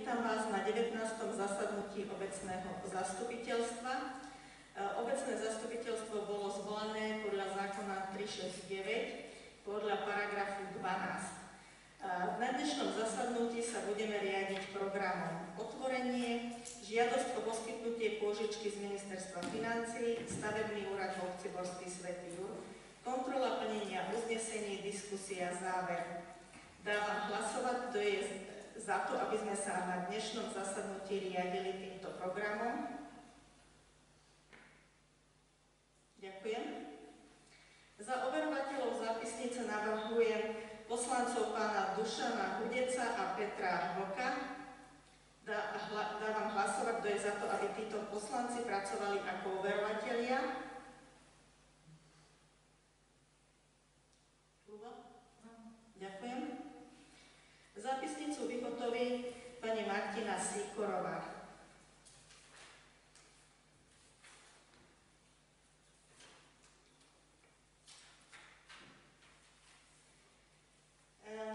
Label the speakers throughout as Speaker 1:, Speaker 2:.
Speaker 1: vítam vás na 19. zasadnutí obecného zastupiteľstva. E, obecné zastupiteľstvo bolo zvolané podľa zákona 369 podľa paragrafu 12. Na dnešnom zasadnutí sa budeme riadiť programom otvorenie, žiadosť o poskytnutie pôžičky z Ministerstva financí, stavebný úrad v obci Borský Svetý Jur, kontrola plnenia uznesení, diskusia, záver. Dávam hlasovať, kto je za to, aby sme sa na dnešnom zasadnutí riadili týmto programom. Ďakujem. Za overovateľov zápisnice navrhujem poslancov pána Dušana Hudeca a Petra Vlka. Dávam hlasovať, kto je za to, aby títo poslanci pracovali ako overovatelia. Ďakujem. Zápisnicu vyhotoví pani Martina Sikorová.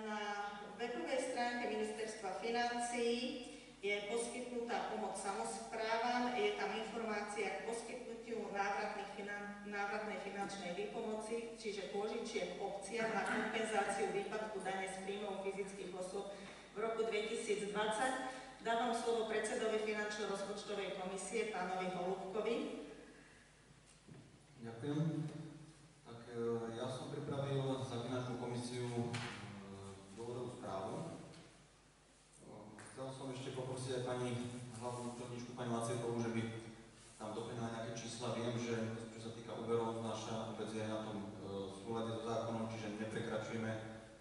Speaker 1: Na webovej stránke Ministerstva financií je poskytnutá pomoc samozprávam, je tam informácia k poskytnutiu finan návratnej finančnej výpomoci, čiže pôžičiek obciam na kompenzáciu výpadku dane z príjmov fyzických osôb v roku 2020. Dávam slovo predsedovi finančno-rozpočtovej komisie, pánovi Holubkovi.
Speaker 2: Ďakujem. Tak e, ja som pripravil za finančnú komisiu e, dôvodovú správu. Chcel som ešte poprosiť aj pani hlavnú účtovníčku, pani Macietovú, že by tam doplnila nejaké čísla. Viem, že čo sa týka úverov, naša obec je na tom e, súlade so zákonom, čiže neprekračujeme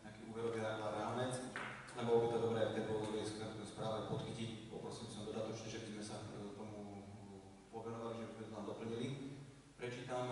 Speaker 2: nejaký úverový rámec. Nebolo by to dobré v tej dôvodovej správe podchytiť. Poprosím som dodatočne, že by sme sa tomu povenovali, že by sme to nám doplnili. Prečítam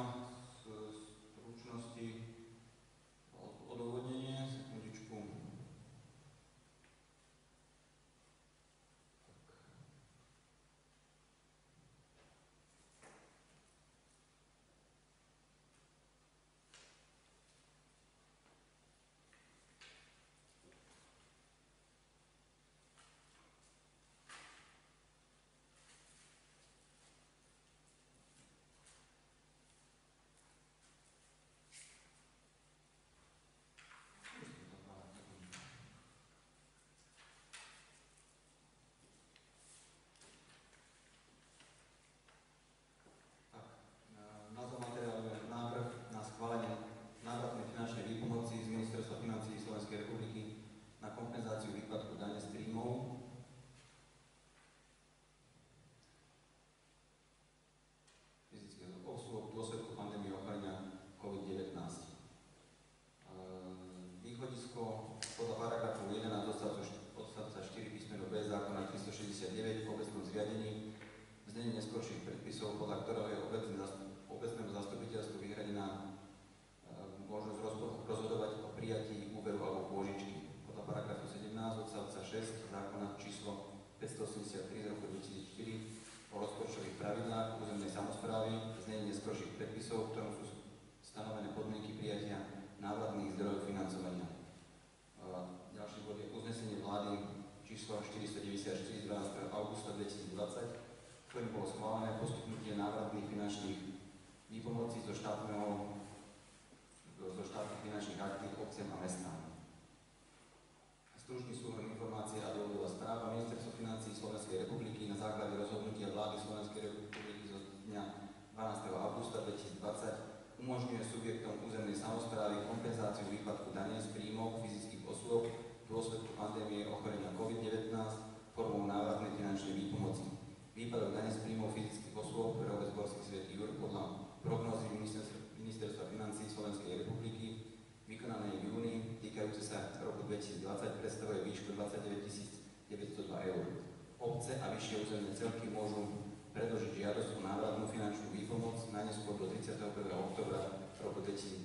Speaker 2: najbližšie územné celky môžu predložiť žiadosť o návratnú finančnú výpomoc na neskôr do 31. oktobra roku 2020.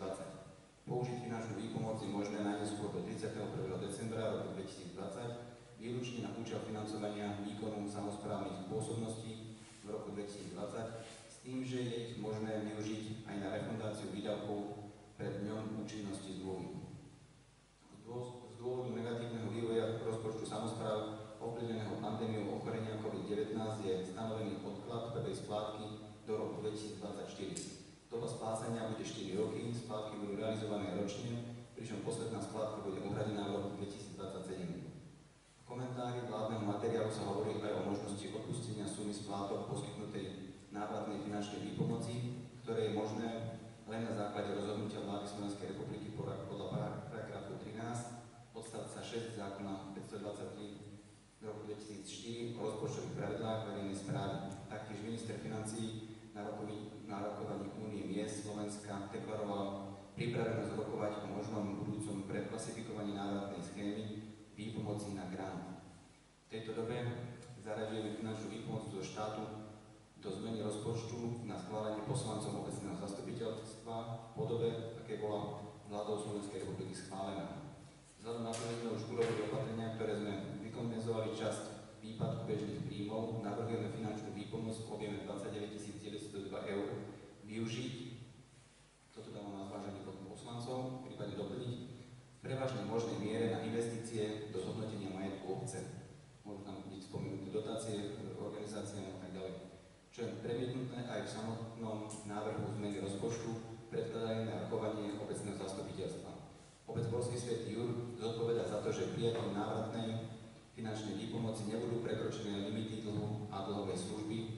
Speaker 2: Použiť finančnú výpomoc je možné najneskôr do 31. decembra roku 2020 výlučne na účel financovania výkonu samozprávnych pôsobností v roku 2020 s tým, že je možné využiť aj na refundáciu výdavkov pred dňom účinnosti zmluvy. Z dôvodu negatívneho vývoja rozpočtu samozpráv ovplyvneného pandémiou ochorenia COVID-19 je stanovený odklad prvej splátky do roku 2024. Doba splácania bude 4 roky, splátky budú realizované ročne, pričom posledná splátka bude uhradená v roku 2027. V komentári vládneho materiálu sa hovorí aj o možnosti odpustenia sumy splátok poskytnutej návratnej finančnej výpomoci, ktoré je možné len na základe rozhodnutia vlády Slovenskej republiky podľa paragrafu 13 odstavca 6 zákona 523 roku 2004 o rozpočtových pravidlách verejnej správy. Taktiež minister financií na, rokovi, na rokovaní Únie miest Slovenska deklaroval pripravenosť rokovať o možnom budúcom preklasifikovaní návratnej schémy výpomoci na grant. V tejto dobe zaraďujeme finančnú výpomoc zo štátu do zmeny rozpočtu na schválenie poslancom obecného zastupiteľstva v podobe, aké bola vládou Slovenskej republiky schválená. Vzhľadom na to, že sme už urobili opatrenia, ktoré sme vykompenzovali časť výpadku bežných príjmov, navrhujeme finančnú výpomoc v objeme 29 902 eur využiť, toto dávam na zváženie potom poslancov, prípadne doplniť, v prevažnej možnej miere na investície do zhodnotenia majetku obce. Môžu tam byť spomenuté dotácie organizáciám a tak ďalej. Čo je premietnuté aj v samotnom návrhu zmeny rozpočtu predkladané na rokovanie obecného zastupiteľstva. Obec Polský svet Jur zodpoveda za to, že prijatím návratnej finančnej výpomoci nebudú prekročené limity dlhu a dlhovej služby e,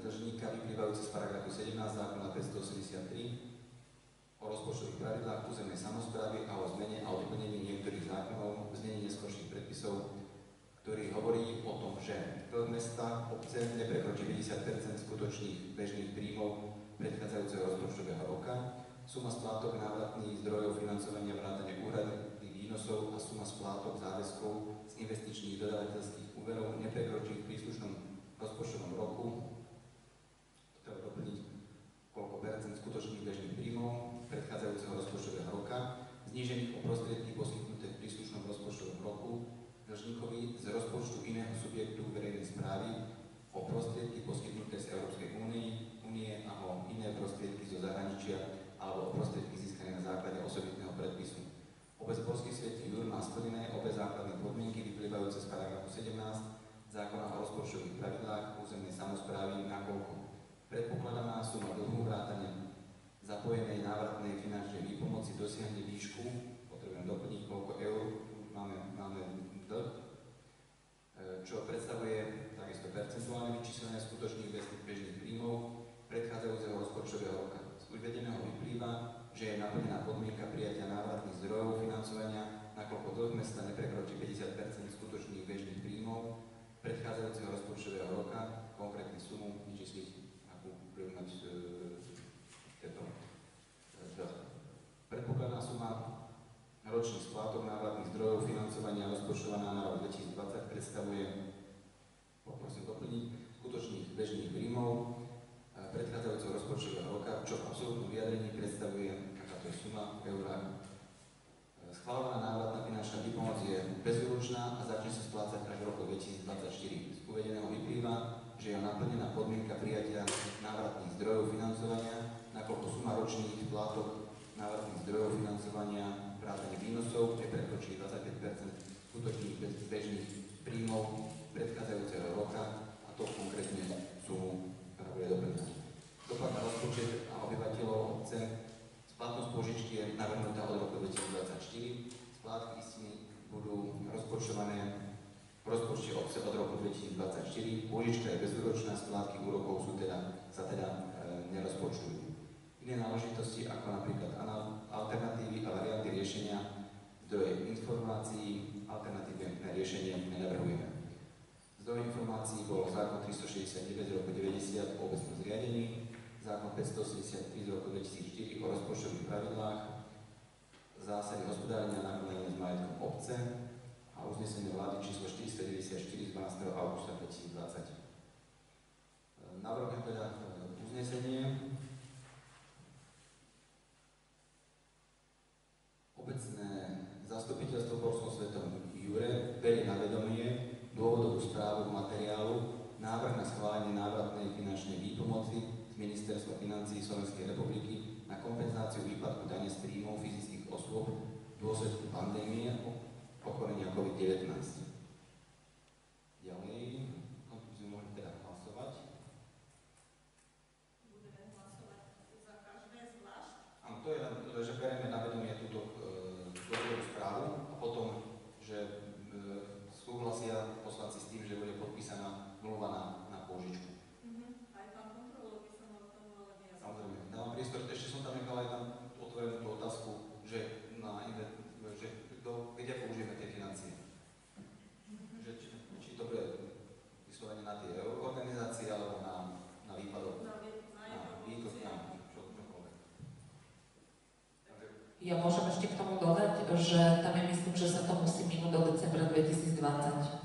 Speaker 2: dlžníka vyplývajúce z paragrafu 17 zákona 583 o rozpočtových pravidlách územnej samozprávy a o zmene a o doplnení niektorých zákonov v znení neskôrších predpisov, ktorý hovorí o tom, že dlh mesta obce neprekročí 50% skutočných bežných príjmov predchádzajúceho rozpočtového roka, suma splátok návratných zdrojov financovania vrátane úhradných výnosov a suma splátok záväzkov investičných dodávateľských úverov neprekročí v príslušnom rozpočtovom roku, treba doplniť, koľko percent skutočných bežných príjmov predchádzajúceho rozpočtového roka, znížených o prostriedky poskytnuté v príslušnom rozpočtovom roku, dlžníkovi z rozpočtu iného subjektu verejnej správy o prostriedky poskytnuté z Európskej únie, únie a o iné prostriedky zo zahraničia alebo o prostriedky získané na základe osobitného predpisu. Obec Polský svet Jur má splnené obe podmienky vyplývajúce z paragrafu 17 zákona o rozpočtových pravidlách územnej samozprávy nakoľko predpokladaná suma dlhu vrátane zapojenej návratnej finančnej výpomoci dosiahne výšku, potrebujem doplniť koľko eur, máme, máme dlh, e, čo predstavuje takisto percentuálne vyčíslenie skutočných bežných príjmov predchádzajúceho rozpočtového roka. Z uvedeného vyplýva, že je naplnená podmienka prijatia návratných zdrojov financovania, nakoľko dlh mesta neprekročí 50 skutočných bežných príjmov predchádzajúceho rozpočtového roka, konkrétnu sumu vyčísliť, akú mať e, tieto e, Predpokladná suma ročných splátok návratných zdrojov financovania rozpočtovaná na rok 2020 predstavuje, poprosím doplniť, skutočných bežných príjmov e, predchádzajúceho rozpočtového roka, čo v absolútnom vyjadrení predstavuje, akáto je suma v eurách. Schválená návratná finančná výpomoc je bezúročná a začne sa splácať až v roku 2024. Z uvedeného vyplýva, že je naplnená podmienka prijatia návratných zdrojov financovania, nakoľko suma ročných splátok návratných zdrojov financovania vrátane výnosov neprekročí 25% skutočných bežných príjmov predchádzajúceho roka, a to konkrétne sumu, ktorá bude doplnená. Dopad na rozpočet a obyvateľov obce splatnosť požičky je navrhnutá od roku 2024. Splátky istiny budú rozpočtované v rozpočte obce od roku 2024. Požička je bezúročná, splátky úrokov sú teda, sa teda e, nerozpočtujú. Iné náležitosti ako napríklad alternatívy a varianty riešenia, zdroje informácií, alternatívne riešenie nenavrhujeme. Zdroj informácií bol zákon 369 z roku 90 o obecnom zriadení, zákon 583 z roku 2004 o rozpočtových pravidlách, zásady hospodárenia nakladania s majetkom obce a uznesenie vlády číslo 494 z 12. augusta 2020. Navrhujem teda uznesenie. Obecné zastupiteľstvo Borskom svetom Jure berie na vedomie dôvodovú správu materiálu návrh na schválenie návratnej finančnej výpomoci z Ministerstva financí Slovenskej republiky na kompenzáciu výpadku dane z príjmov fyzických osôb v dôsledku pandémie ochorenia COVID-19. Ďalej, sme mohli teda hlasovať.
Speaker 1: Budeme hlasovať za každé zvlášť.
Speaker 2: Áno, to je len, že bereme na vedomie túto e, dôvodovú správu a potom, že e, súhlasia poslanci s tým, že bude podpísaná mluva na, priestor, ešte
Speaker 3: som tam nechal aj tam otvorenú tú otázku, že, na, že kto, kde použijeme tie financie. Že, či, či to bude vyslovene na tie organizácie alebo na, na výpadok, na, na na čo, čokoľvek. Ja môžem ešte k tomu
Speaker 2: dodať, že tam je myslím, že sa
Speaker 1: to musí minúť do decembra 2020.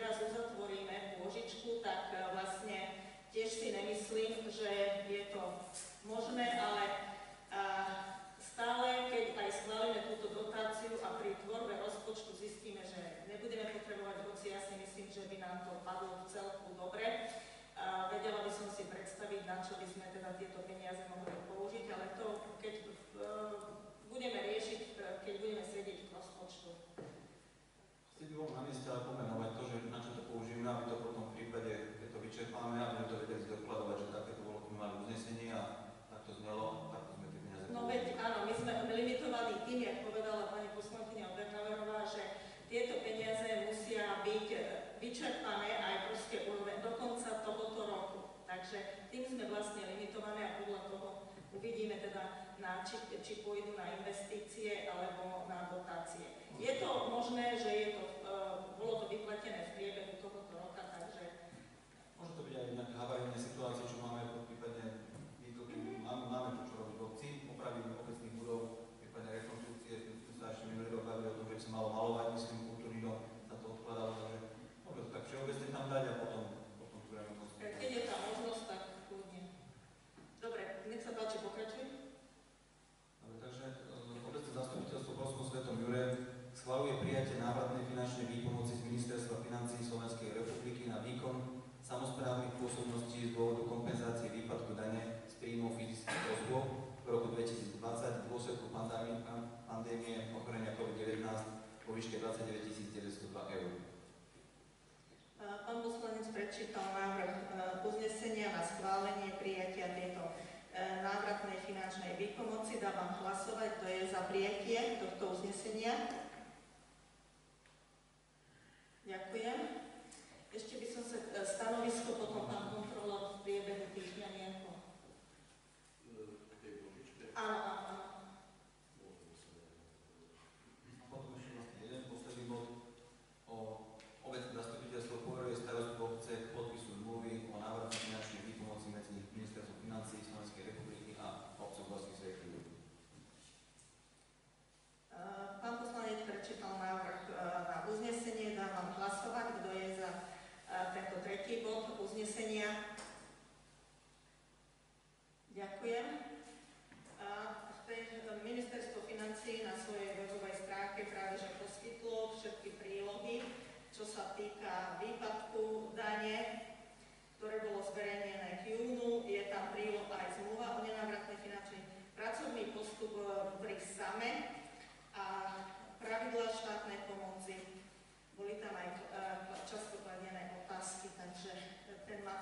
Speaker 1: Teraz uzatvoríme pôžičku, tak e, vlastne tiež si nemyslím, že je to možné, ale stále, keď aj schválime túto dotáciu a pri tvorbe rozpočtu zistíme, že nebudeme potrebovať, hoci ja si myslím, že by nám to padlo v celku dobre, vedela by som si predstaviť, na čo by sme teda tieto peniaze mohli použiť, ale to, keď e, budeme riešiť, e, keď budeme
Speaker 2: si bolo na mieste ale pomenovať to, že na čo to použijeme, aby to potom v prípade, keď to vyčerpáme, aby sme to vedeli zdokladovať, že takéto bolo komunálne uznesenie a tak to znelo, tak to sme tie peniaze
Speaker 1: No veď áno, my sme limitovaní tým, jak povedala pani poslankyňa Obernaverová, že tieto peniaze musia byť e, vyčerpané aj proste do konca tohoto roku. Takže tým sme vlastne limitované a podľa toho uvidíme teda, na, či, či pôjdu na investície alebo na dotácie. Je to možné, že je to v bolo to vyplatené v priebehu tohoto roka, takže...
Speaker 2: Môže to byť aj nejaká havarijná situácia, čo máme výške 29 902 eur.
Speaker 1: Pán poslanec prečítal návrh e, uznesenia na schválenie prijatia tejto e, návratnej finančnej výpomoci. Dávam hlasovať, To je za prijatie tohto uznesenia. Ďakujem. Ešte by som sa e, stanovisko potom pán kontrolor v priebehu týždňa nejako. Áno, áno.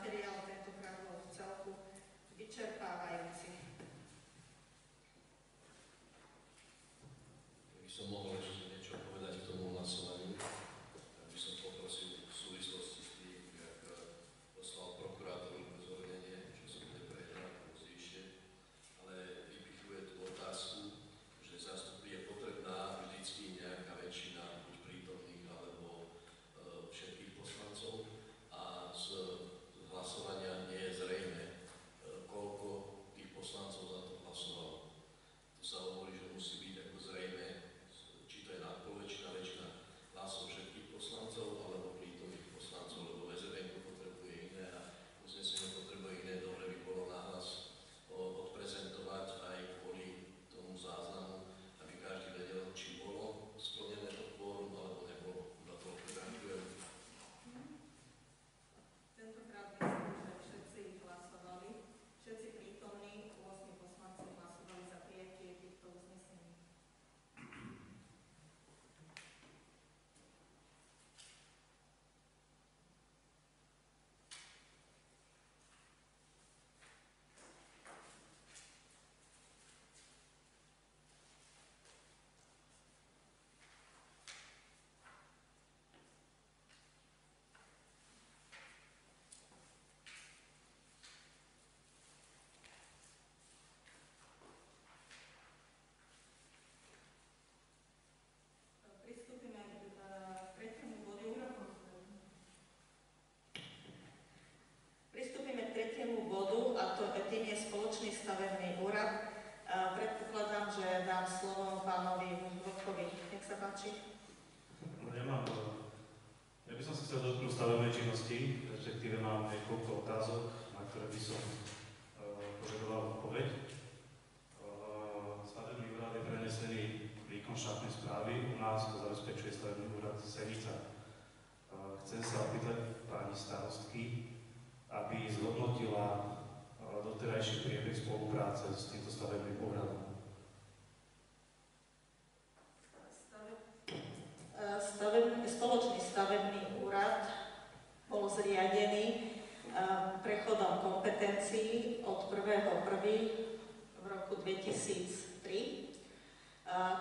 Speaker 1: materiał węglowodorów w całku wyczerpywający. Sono prvý v roku 2003.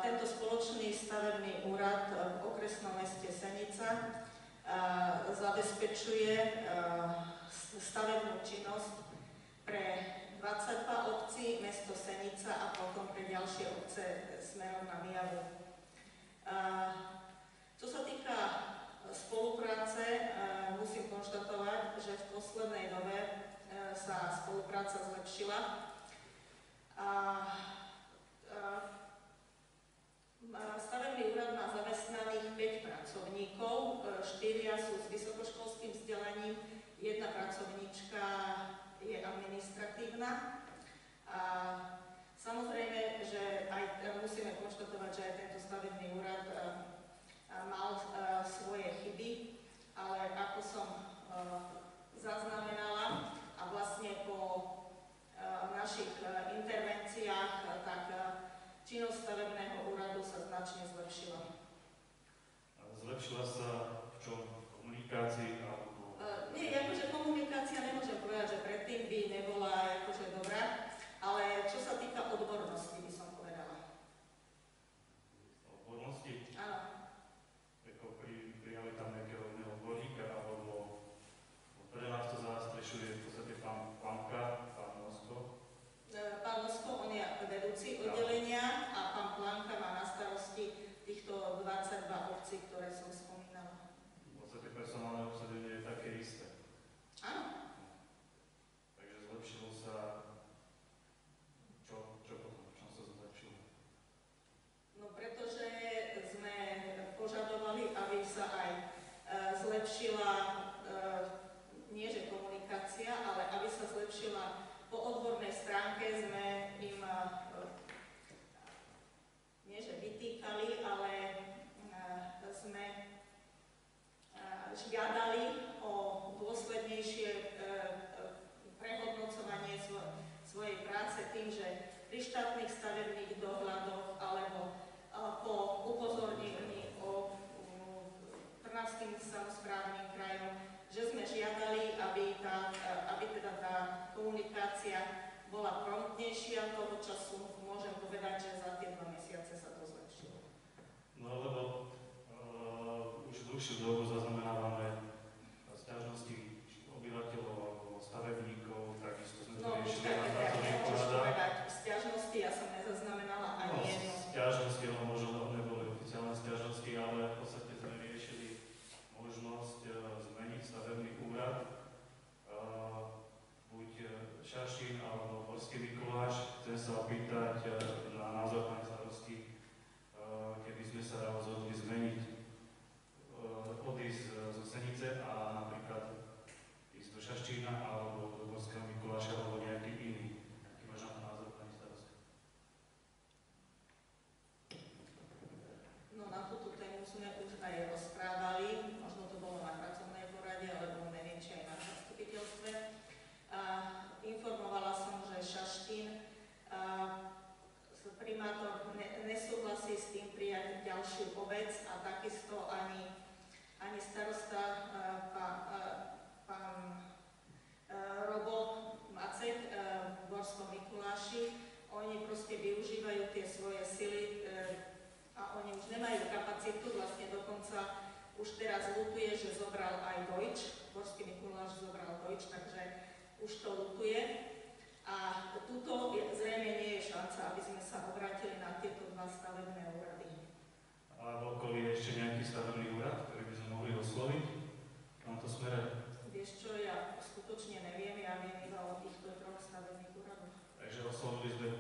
Speaker 1: Tento spoločný stavebný úrad v okresnom meste Senica zabezpečuje stavebnú činnosť pre 22 obcí, mesto Senica a potom pre ďalšie obce smerom na Mijavu. Čo sa týka spolupráce, musím konštatovať, že v poslednej dobe E, sa spolupráca zlepšila. A, a stavebný úrad má zamestnaných 5 pracovníkov, 4 sú s vysokoškolským vzdelaním, jedna pracovníčka je administratívna. A, samozrejme, že aj musíme konštatovať, že aj tento stavebný úrad a, a mal svoje chyby, ale ako som zaznamenala, vlastne po eh, našich eh, intervenciách, eh, tak činnosť stavebného úradu sa značne zlepšila.
Speaker 4: Zlepšila sa v čom? komunikácii
Speaker 1: a Nie, akože komunikácia nemôžem povedať, že predtým by nebola akože dobrá, ale čo sa týka odbornosti,
Speaker 4: pri
Speaker 1: štátnych stavebných dohľadoch alebo po upozornení o Trnavským samozprávnym krajom, že sme žiadali, aby, tá, aby teda tá komunikácia bola promptnejšia toho času. Môžem povedať, že za tie dva mesiace sa to zlepšilo.
Speaker 4: No lebo uh, už dlhšiu dobu zaznamenávame
Speaker 1: nemajú kapacitu, vlastne dokonca už teraz lutuje, že zobral aj Deutsch, Borský Mikuláš zobral Deutsch, takže už to lutuje. A tuto zrejme nie je šanca, aby sme sa obrátili na tieto dva stavebné úrady.
Speaker 4: A v okolí je ešte nejaký stavebný úrad, ktorý by sme mohli osloviť v tomto smere?
Speaker 1: Vieš čo, ja skutočne neviem, ja viem iba o týchto troch stavebných úradoch.
Speaker 4: Takže oslovili sme e,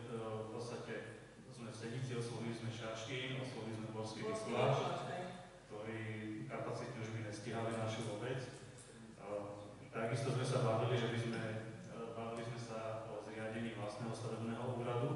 Speaker 4: sme v Sedici, oslovili sme Šaštín, oslovili sme Borský
Speaker 1: Vysláž,
Speaker 4: ktorí kapacitne už by nestíhali našu obec. Takisto sme sa bavili, že by sme, e, bavili sme sa o zriadení vlastného stavebného úradu,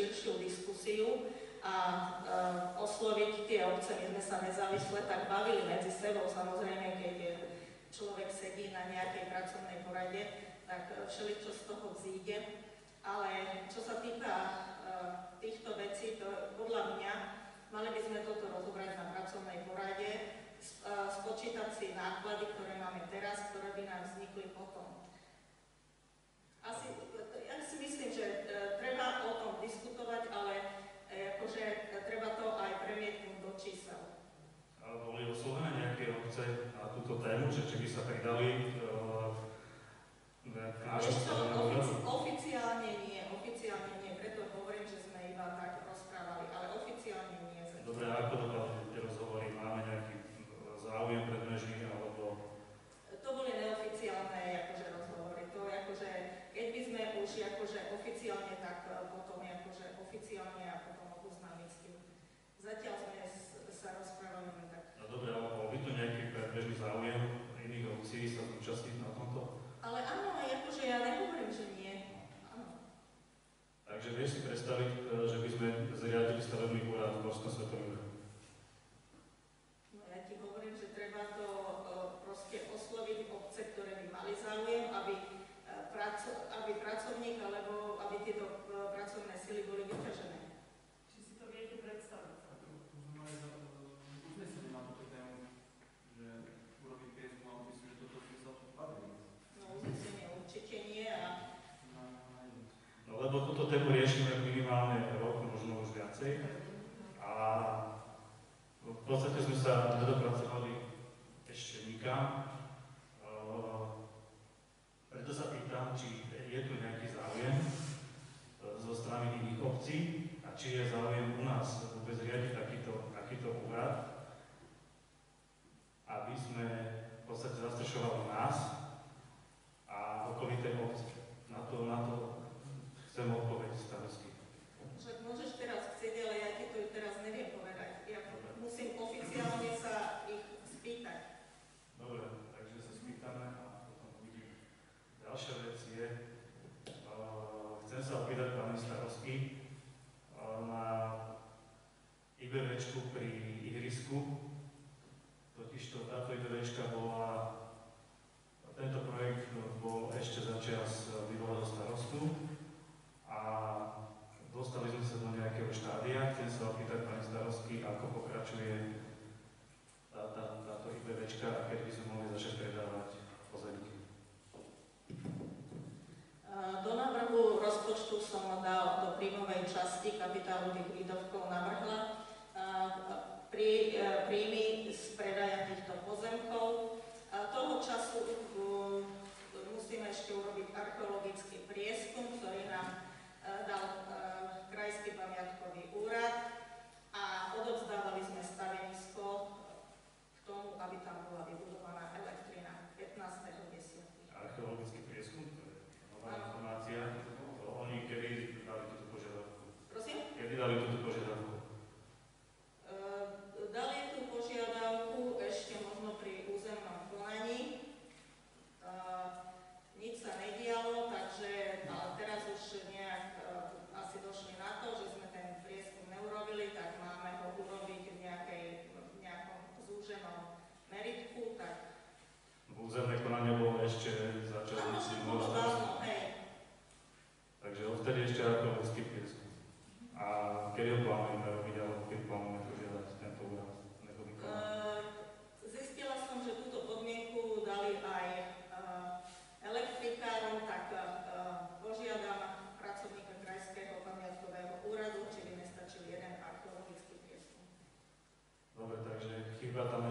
Speaker 1: širšiu diskusiu a e, osloviť tie obce. My sme sa nezávisle tak bavili medzi sebou, samozrejme, keď e, človek sedí na nejakej pracovnej porade, tak e, všeličo z toho vzíde. Ale čo sa týka e, týchto vecí, to, podľa mňa mali by sme toto rozobrať na pracovnej porade, e, spočítať si náklady, ktoré máme teraz, ktoré by nám vznikli potom. Asi, ja si myslím, že
Speaker 4: sa pridali k nášmu contemporâneo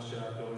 Speaker 4: chýba tam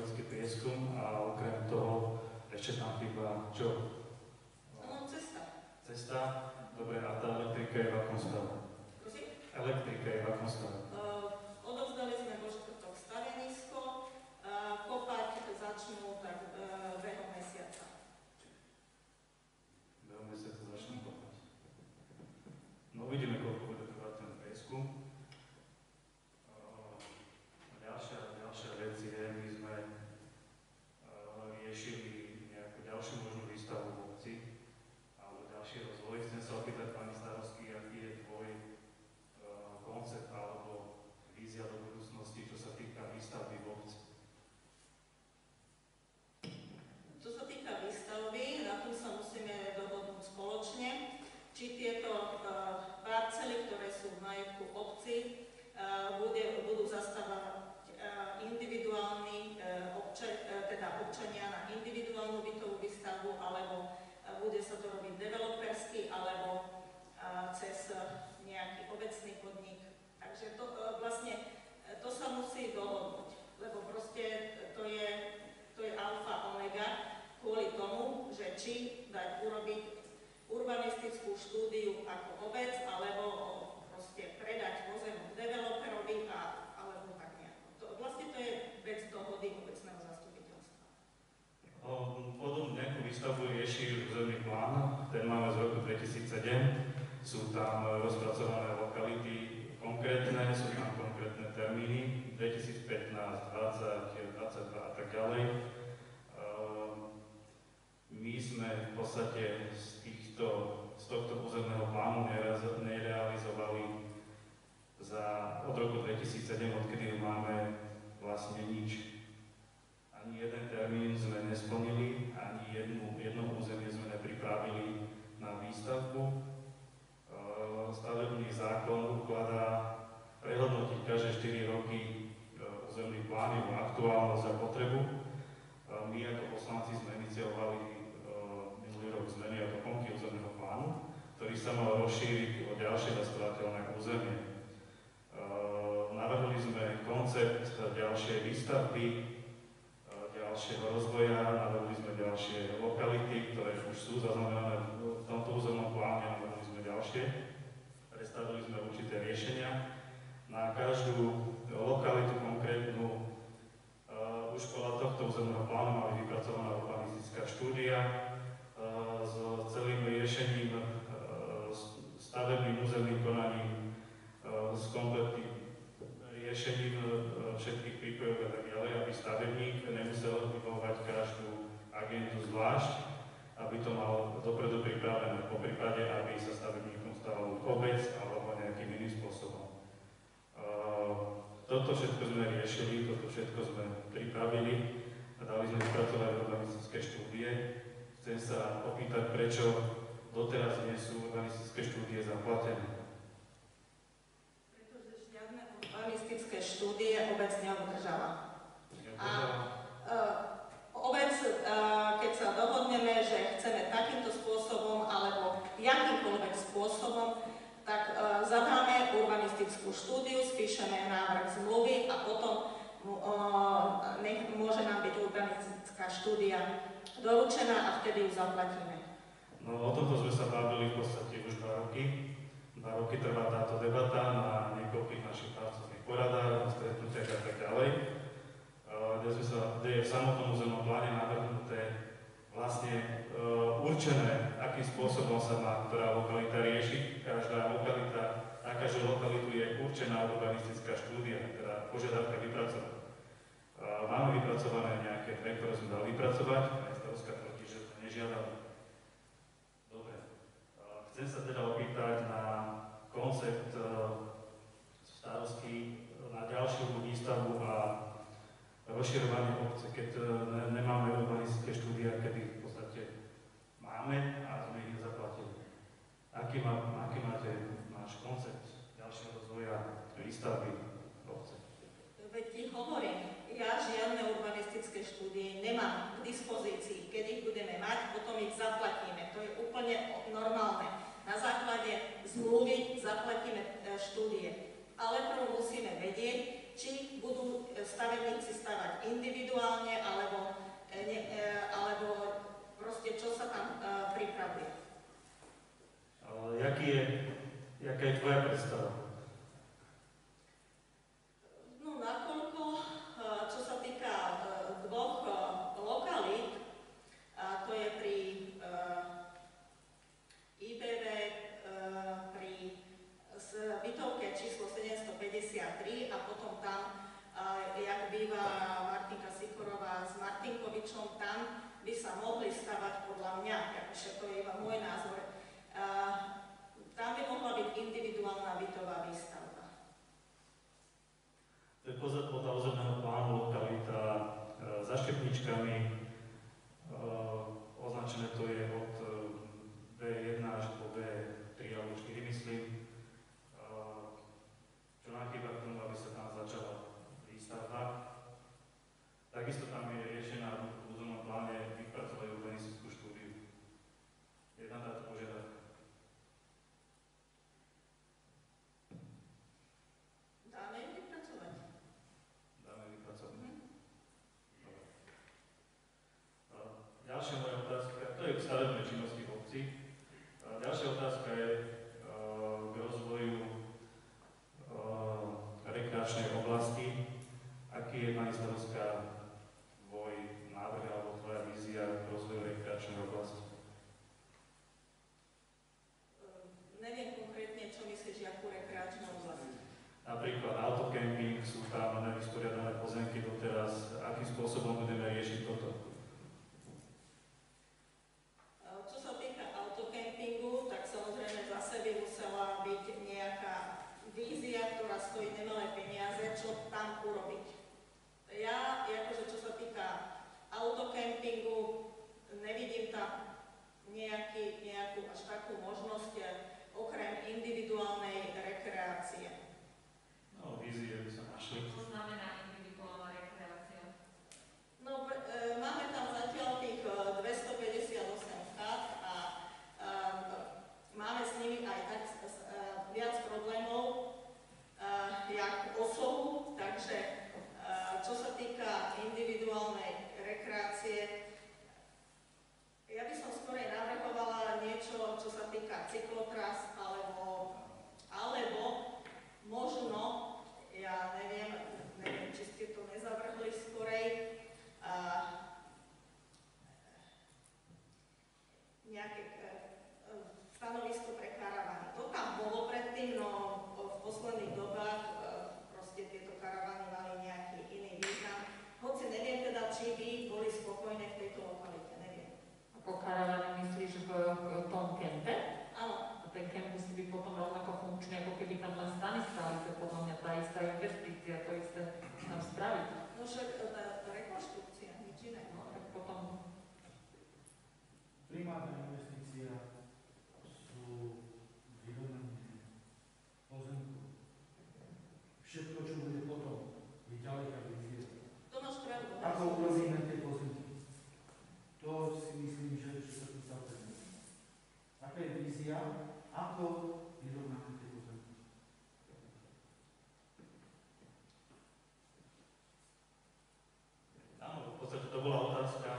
Speaker 4: podstate to bola otázka.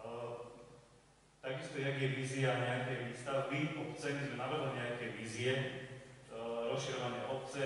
Speaker 4: Eh,
Speaker 1: takisto, jak je
Speaker 4: vízia
Speaker 5: nejakej výstavby obce, my sme navrhli
Speaker 4: nejaké vízie, eh, rozširovanie obce,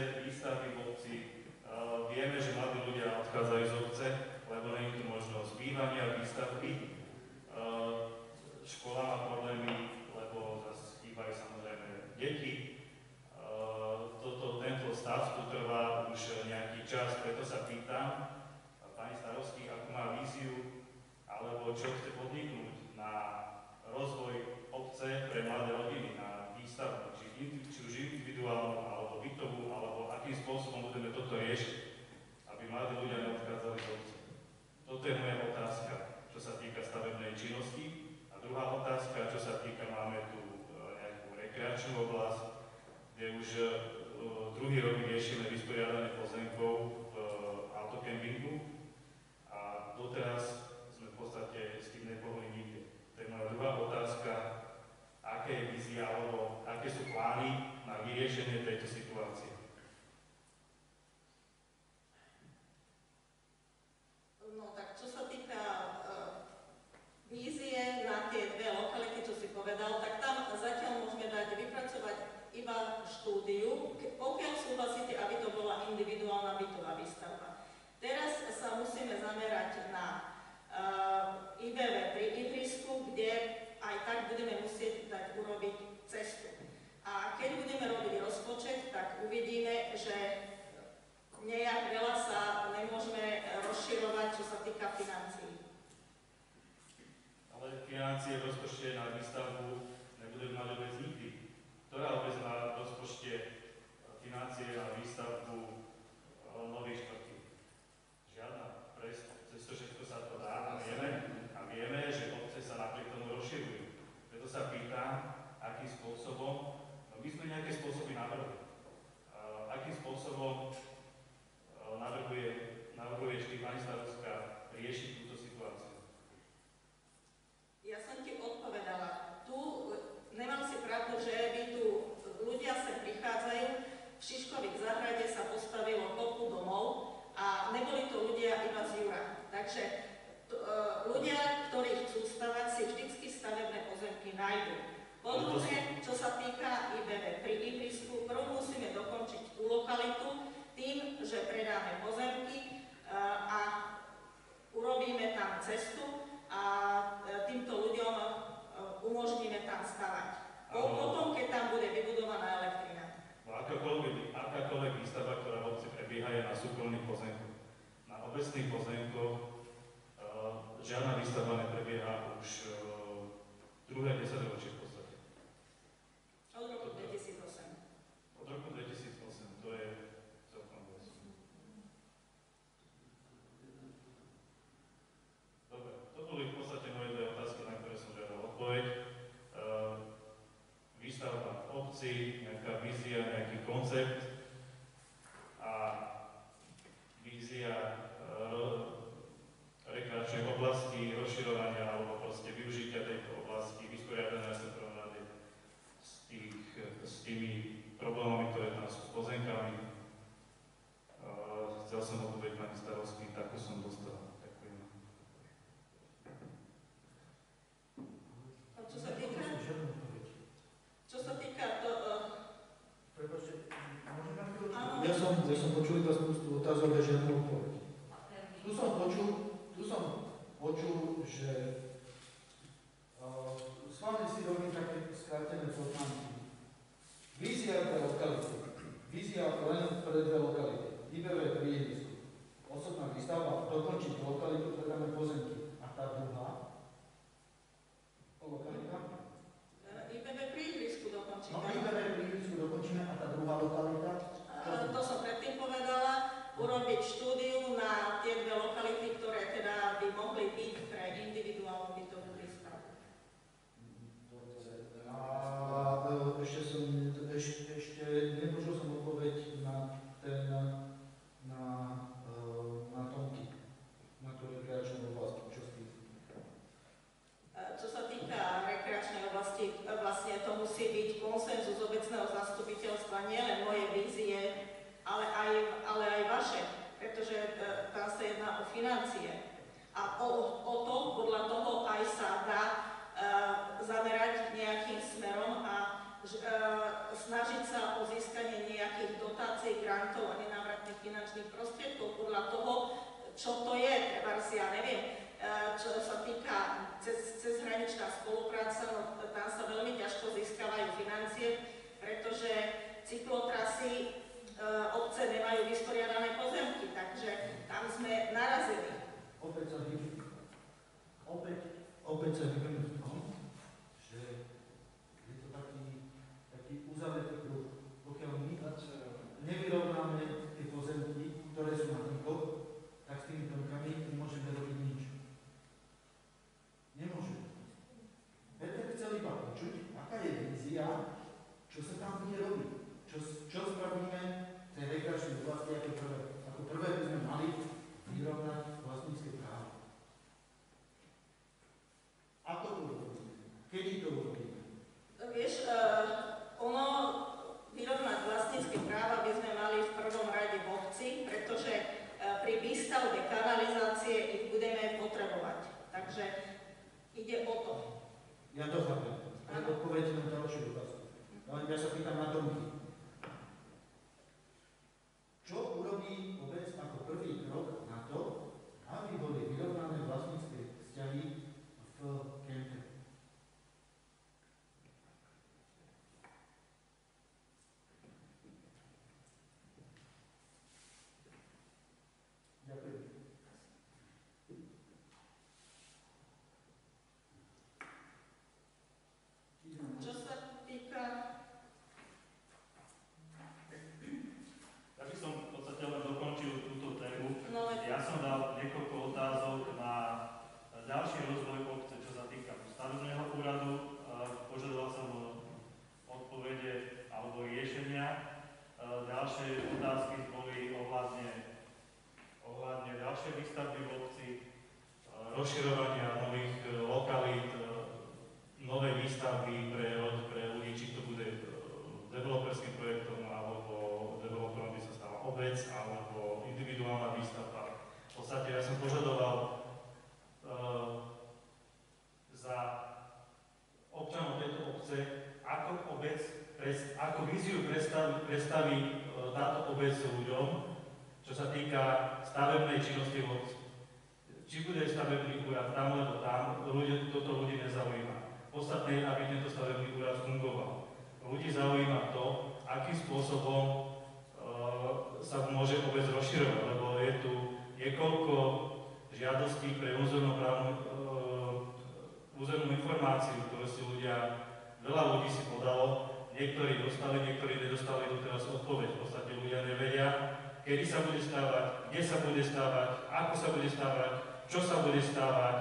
Speaker 4: odpoveď. V podstate ľudia nevedia, kedy sa bude stávať, kde sa bude stávať, ako sa bude stávať, čo sa bude stávať,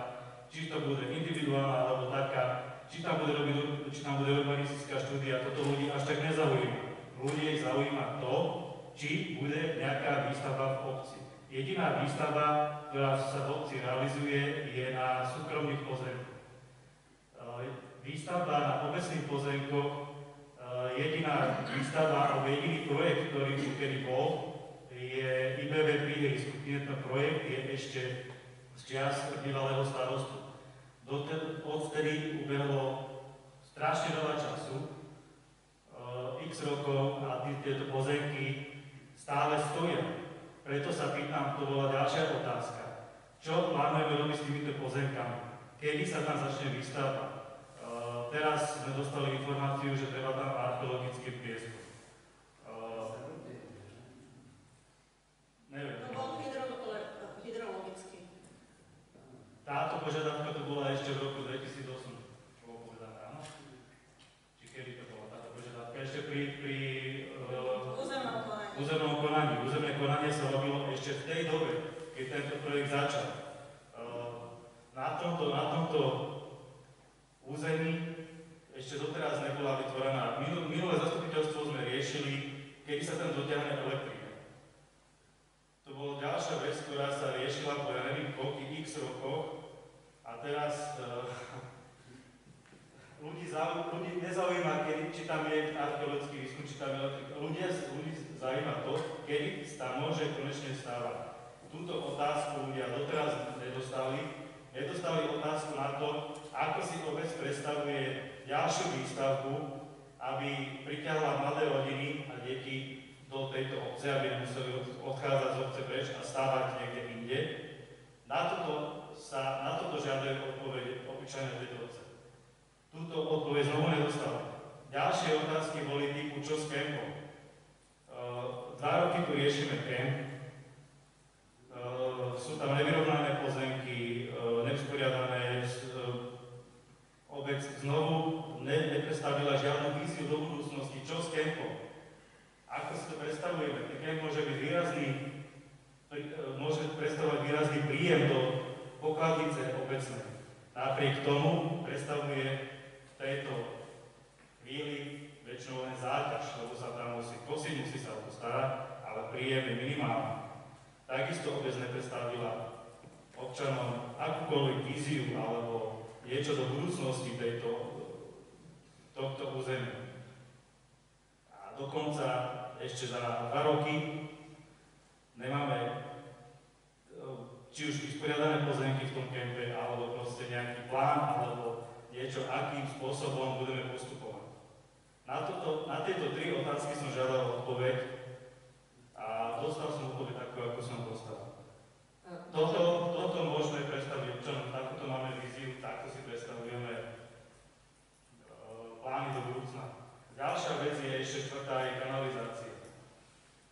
Speaker 4: či to bude individuálna alebo taká, či tam bude, robiť, či tam bude urbanistická štúdia, toto ľudí až tak nezaujíma. Ľudí zaujíma to, či bude nejaká výstava v obci. Jediná výstava, ktorá sa v obci realizuje, je na súkromných pozemkoch. E, Výstavba na obecných pozemkoch, jediná výstava alebo jediný projekt, ktorý tu kedy bol, je IBV príhejsku. Tento projekt je ešte z čias bývalého starostu. Dote- Odvtedy ubehlo strašne veľa času, e, x rokov a tieto pozemky stále stoja. Preto sa pýtam, to bola ďalšia otázka. Čo plánujeme robiť s týmito pozemkami? Kedy sa tam začne výstavba? E, teraz sme dostali informáciu, že treba tam archeologický prieskum. E, neviem.
Speaker 1: to bol hydro, hydrologický.
Speaker 4: Táto požiadavka to bola ešte v roku 2008, bolo povedané, áno? Či kedy to bola táto požiadavka? Ešte pri, pri uh,
Speaker 1: Územnom konaní.
Speaker 4: Územné konanie sa robilo ešte v tej dobe, keď tento projekt začal. Uh, na tomto, na tomto území ešte doteraz nebola vytvorená. Minul, minulé zastupiteľstvo sme riešili, kedy sa tam dotiahne elektrina. To bolo ďalšia vec, ktorá sa riešila po ja neviem koľkých x rokoch a teraz uh, ľudí, zau, ľudí nezaujíma, kedy, či tam je archeologický výskum, či tam je elektrika. Ľudia, ľudí zaujíma to, kedy sa môže konečne stávať. Túto otázku ľudia doteraz nedostali. Nedostali otázku na to, ako si obec predstavuje ďalšiu výstavbu, aby priťahla mladé rodiny a deti do tejto obce, aby nemuseli od- odchádzať z obce preč a stávať niekde inde. Na toto, sa, na toto žiadajú odpovede obyčajné tejto obce. Túto odpoveď znovu nedostali. Ďalšie otázky boli typu čo s kempom. Uh, dva roky tu riešime kemp. Uh, sú tam nevyrovnané ne, nepredstavila žiadnu víziu do budúcnosti. Čo s kempom? Ako si to predstavujeme? Kemp môže byť výrazný, uh, môže predstavovať výrazný príjem do pokladnice obecnej. Napriek tomu predstavuje v tejto chvíli väčšinou len záťaž, lebo sa tam musí kosiť, musí sa o to starať, ale príjem je minimálny. Takisto obec nepredstavila občanom akúkoľvek víziu alebo niečo do budúcnosti tejto, tohto územia. A dokonca ešte za dva roky nemáme e, či už vysporiadané pozemky v tom kempe, alebo proste nejaký plán, alebo niečo, akým spôsobom budeme postupovať. Na, toto, na tieto tri otázky som žiadal odpoveď a dostal som odpoveď takú, ako som dostal.
Speaker 6: E,
Speaker 4: Toto, toto môžeme predstaviť občanom, takúto máme víziu, takto si predstavujeme e, plány do budúcna. Ďalšia vec je ešte štvrtá je kanalizácia.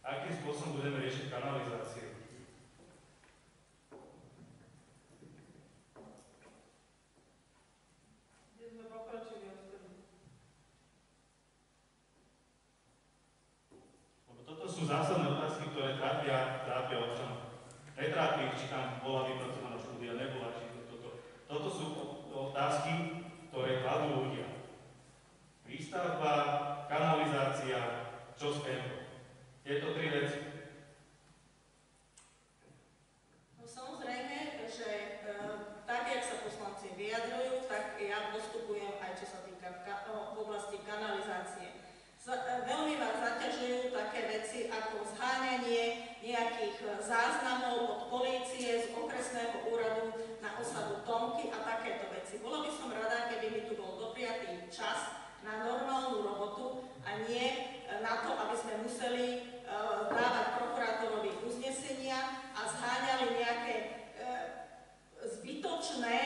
Speaker 4: Akým spôsobom budeme riešiť kanalizáciu?
Speaker 1: Kde sme pokročili odtedy?
Speaker 4: Lebo toto sú zásadné otázky, ktoré trápia, trápia občanov. Netrápi ich, či tam bola vypracovaná štúdia, nebola, či to, toto. Toto sú o- otázky, ktoré kladú ľudia. Výstavba, kanalizácia, čo s kempom. Tieto tri veci.
Speaker 1: No samozrejme, že e, tak, jak sa poslanci vyjadrujú, tak ja postupujem aj čo sa týka v, ka- o, v oblasti kanalizácie. Z, e, veľmi ma zaťažujú také veci ako zháňanie nejakých e, záznamov od polície z okresného úradu na osadu Tomky a takéto veci. Bola by som rada, keby mi tu bol dopriatý čas na normálnu robotu a nie e, na to, aby sme museli e, dávať prokurátorovi uznesenia a zháňali nejaké e, zbytočné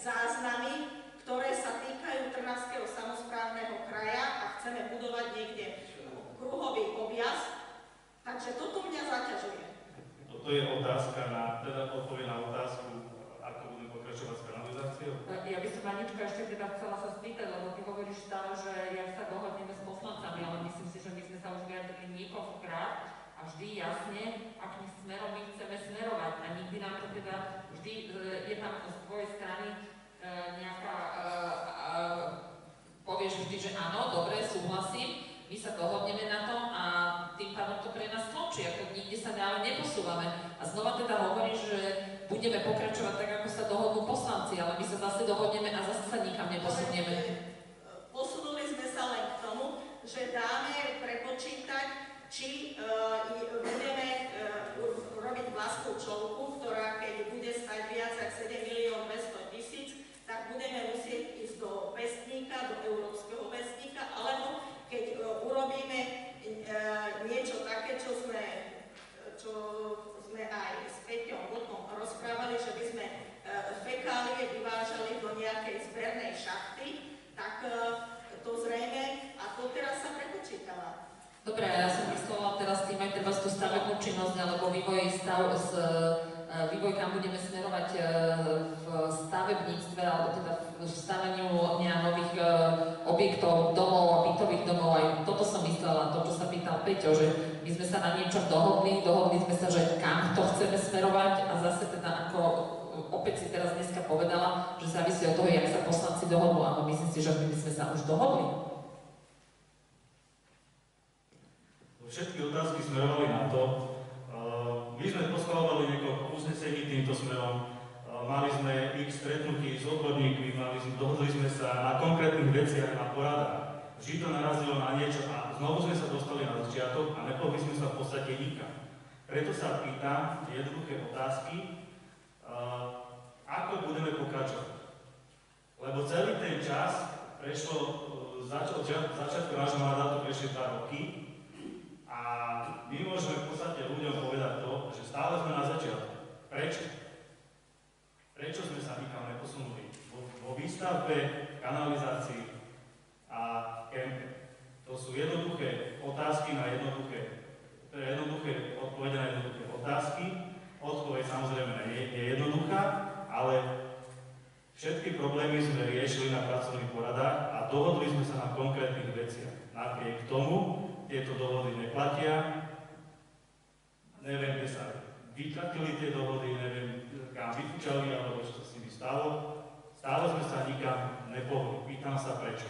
Speaker 1: záznamy, ktoré sa týkajú Trnavského samozprávneho kraja a chceme budovať niekde kruhový objazd. Takže toto mňa zaťažuje.
Speaker 4: Toto je otázka na, teda odpoveď na otázku, s kanalizáciou.
Speaker 6: Ja by som Anička ešte teda chcela sa spýtať, lebo ty hovoríš stále, že jak sa dohodneme s poslancami, ale myslím si, že my sme sa už vyjadrili niekoľkokrát a vždy jasne, akým smerom my chceme smerovať. A nikdy nám to teda, vždy e, je tam z tvojej strany e, nejaká, e, e, povieš vždy, že áno, dobre, súhlasím, my sa dohodneme na tom a tým pádom to pre nás skončí, ako nikde sa ďalej neposúvame. A znova teda hovoríš, že budeme pokračovať tak, ako sa dohodnú poslanci, ale my sa zase dohodneme a zase sa nikam neposunieme.
Speaker 1: Ale, e, Posunuli sme sa len k tomu, že dáme prepočítať, či e, budeme e, robiť vlastnú čolku, ktorá keď bude stať viac ako 7 milión 200 tisíc, tak budeme musieť ísť do vestníka, do európskeho vestníka, alebo keď e, urobíme niečo také, čo sme, čo sme aj s Peťom potom rozprávali, že by sme fekálie vyvážali do nejakej zbernej šachty, tak to zrejme, a to teraz sa prepočítava.
Speaker 6: Dobre, ja som myslela teraz tým aj treba tú stavebnú činnosť alebo vývoj, stav, s, e, vývoj kam budeme smerovať e, v stavebníctve alebo teda v staveniu nových e, objektov, domov a bytových domov. Aj toto som myslela, to, čo sa pýtal Peťo, že my sme sa na niečom dohodli, dohodli sme sa, že kam to chceme smerovať a zase teda ako opäť si teraz dneska povedala, že závisí od toho, jak sa poslanci dohodnú. Áno, myslím si, že my sme sa už dohodli.
Speaker 4: Všetky otázky smerovali na to. Uh, My sme poschvalovali niekoľko uznesení týmto smerom. Uh, Mali sme ich stretnutí s odborníkmi, mali sme, dohodli sme sa na konkrétnych veciach, na poradách. Vždy to narazilo na niečo a znovu sme sa dostali na začiatok a nepohli sme sa v podstate nikam. Preto sa pýtam jednoduché otázky, uh, ako budeme pokračovať. Lebo celý ten čas prešlo, zač- začiatku nášho mandátu prešli dva roky a my môžeme v podstate ľuďom povedať to, že stále sme na začiatku. Prečo? Prečo sme sa nikam neposunuli? Vo, vo výstavbe, kanalizácii a kempe. To sú jednoduché otázky na jednoduché, je jednoduché odpovede na jednoduché otázky. Odpoveď samozrejme nie je jednoduchá, ale všetky problémy sme riešili na pracovných poradách a dohodli sme sa na konkrétnych veciach. Napriek tomu tieto dohody neplatia, neviem, kde sa vytratili tie dohody, neviem, kam vyfúčali, alebo čo sa s nimi stalo. Stále sme sa nikam nepohli. Pýtam sa prečo.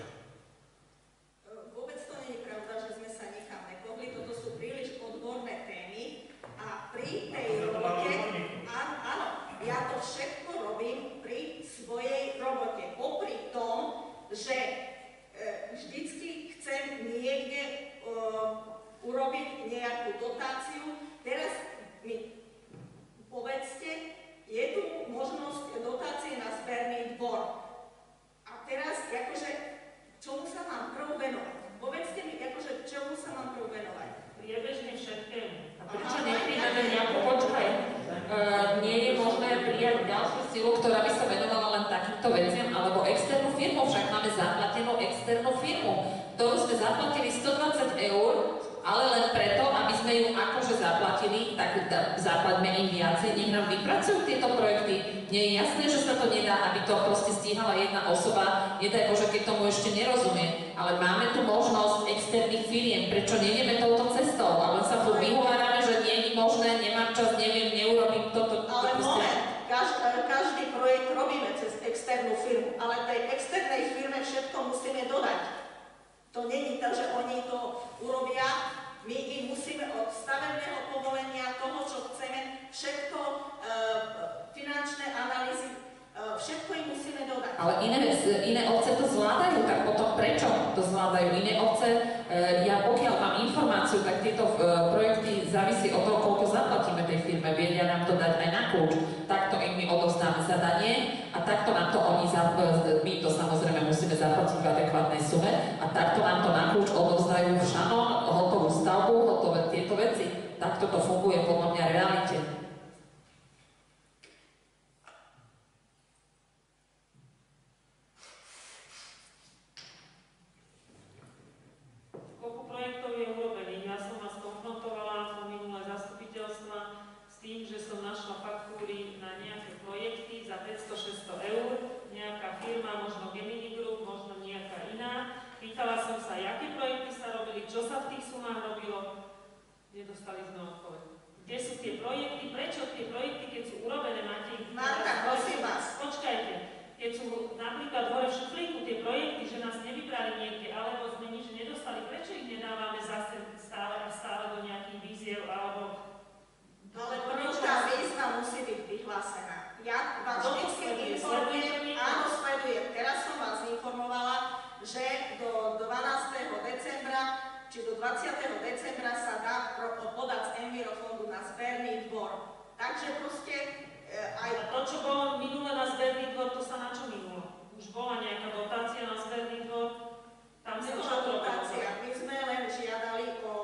Speaker 1: Vôbec to nie je pravda, že sme sa nikam nepohli. Toto sú príliš odborné témy a pri tej robote, áno, áno, ja to všetko robím pri svojej robote. Popri tom, že e, vždycky chcem niekde e, urobiť nejakú dotáciu. Teraz mi povedzte, je tu možnosť dotácie na zberný dvor. A teraz, akože, čomu sa mám prv venovať? Povedzte mi, akože, čomu sa mám prv venovať?
Speaker 6: Priebežne všetkému. A prečo nepríjmeme nejakú, počkaj, e, nie je možné prijať ďalšiu silu, ktorá by sa venovala len takýmto veciam, alebo externú firmu, však máme zaplatenú externú firmu, ktorú sme zaplatili 120 eur, ale len preto, aby sme ju akože zaplatili, tak zaplaťme im viacej, nech nám vypracujú tieto projekty. Nie je jasné, že sa to nedá, aby to proste stíhala jedna osoba, nedaj Bože, keď tomu ešte nerozumie. Ale máme tu možnosť externých firiem, prečo nejdeme touto cestou? Ale sa tu vyhovárame, že nie je možné, nemám čas, neviem, neurobím toto.
Speaker 1: Ale
Speaker 6: proste-
Speaker 1: moment, každý, každý projekt robíme cez externú firmu, ale tej externej firme všetko musíme dodať. To není to, že oni to urobia, my im musíme od stavebného povolenia toho, čo chceme, všetko, e, finančné analýzy, e, všetko im musíme dodať.
Speaker 6: Ale iné, iné obce to zvládajú, tak potom prečo to zvládajú? Iné obce, e, ja pokiaľ mám informáciu, tak tieto e, projekty závisí od toho, koľko zaplatíme tej firme. Vedia nám to dať aj na kľúč. Takto im my odovzdáme zadanie a takto nám to oni, za, my to samozrejme zaplatiť v adekvátnej sume a takto nám to na kľúč odovzdajú v šanon, hotovú stavbu, hotové tieto veci. Takto to funguje podľa mňa realite.
Speaker 7: Koľko projektov je urobených? Ja som vás konfrontovala po minulé zastupiteľstva s tým, že som našla faktúry na nejaké projekty za 500-600 eur, nejaká firma, možno Gemini Group, možno nejaká iná. Pýtala som sa, aké projekty sa robili, čo sa v tých sumách robilo. Nedostali sme odpoveď. Kde sú tie projekty, prečo tie projekty, keď sú urobené, máte ich...
Speaker 1: Marta, prosím vás.
Speaker 7: Počkajte, keď sú napríklad hore v šuflíku tie projekty, že nás nevybrali niekde, alebo sme nič nedostali, prečo ich nedávame zase stále a stále do nejakých víziev, alebo...
Speaker 1: Ale prvá výzva musí byť vyhlásená. Ja vás vždy informujem, áno, sledujem. Teraz som vás informovala, že do 12. decembra či do 20. decembra sa dá podať z Envirofondu na zberný dvor. Takže proste e, aj
Speaker 7: A to, čo bolo minule na zberný dvor, to sa na čo minulo? Už bola nejaká dotácia na zberný dvor? Tam sa
Speaker 1: nebola
Speaker 7: to
Speaker 1: dotácia. My sme len žiadali o,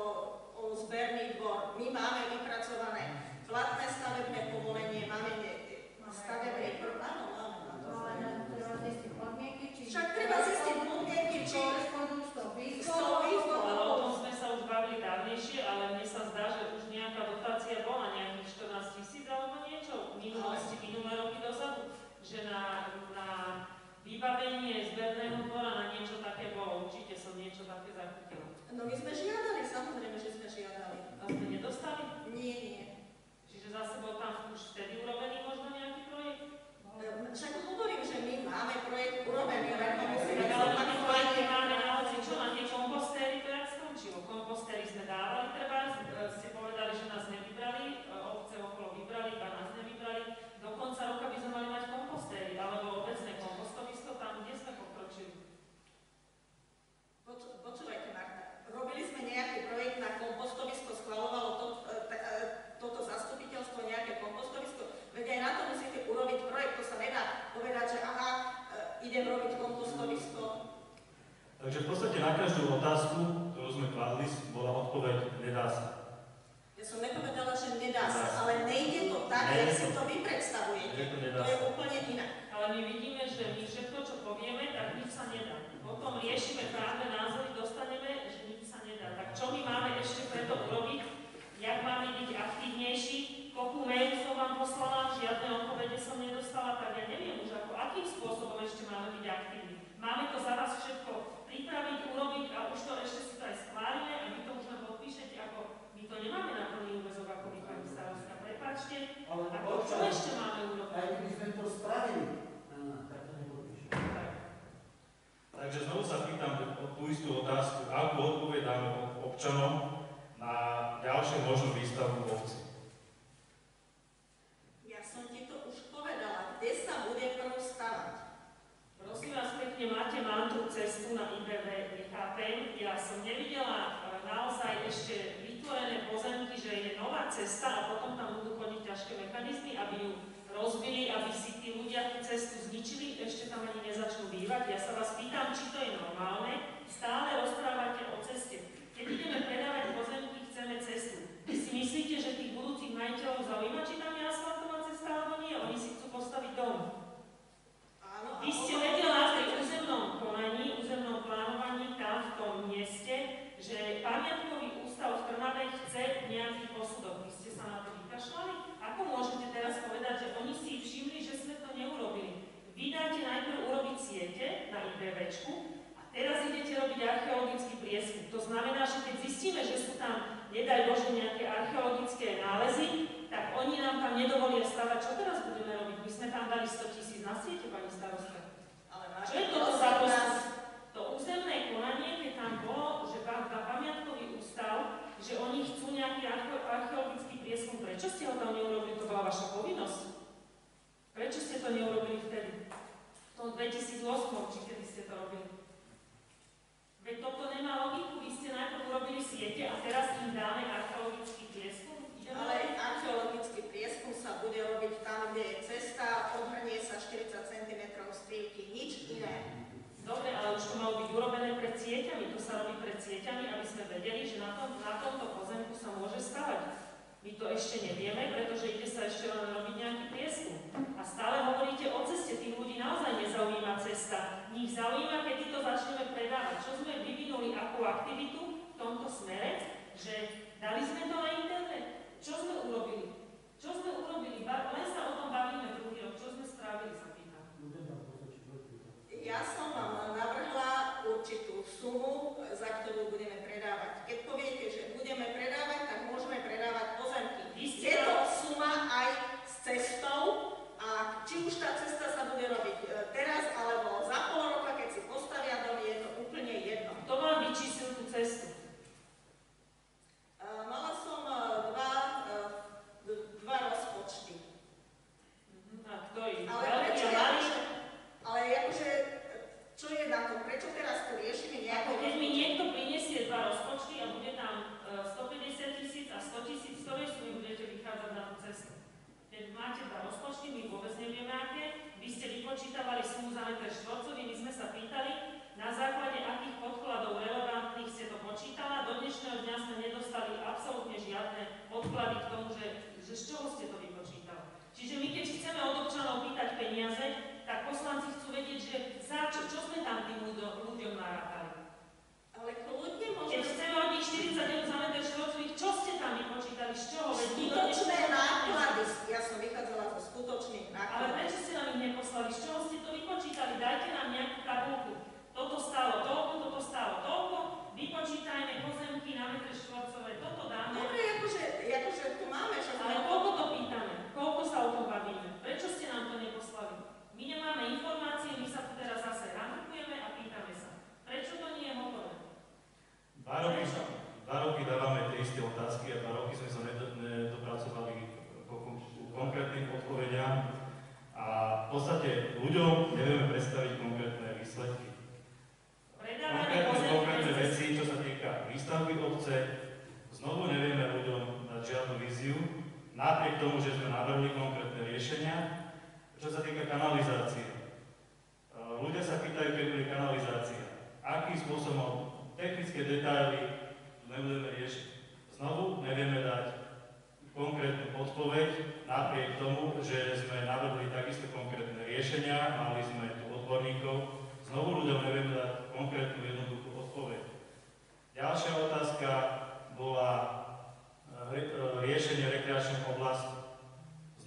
Speaker 1: o zberný dvor. My máme vypracované platné stavebné povolenie, máme ne, stavebný pr- áno, máme na to. Však treba
Speaker 7: vybavenie zberného dvora na niečo
Speaker 8: také bolo. Určite som niečo také zachytila. No my
Speaker 9: sme
Speaker 8: žiadali, samozrejme, že sme žiadali. A ste nedostali?
Speaker 10: Nie, nie. Čiže zase bol tam
Speaker 8: už vtedy urobený možno nejaký projekt? Však hovorím, že my
Speaker 10: máme
Speaker 7: projekt urobený, len ho musíme... Ale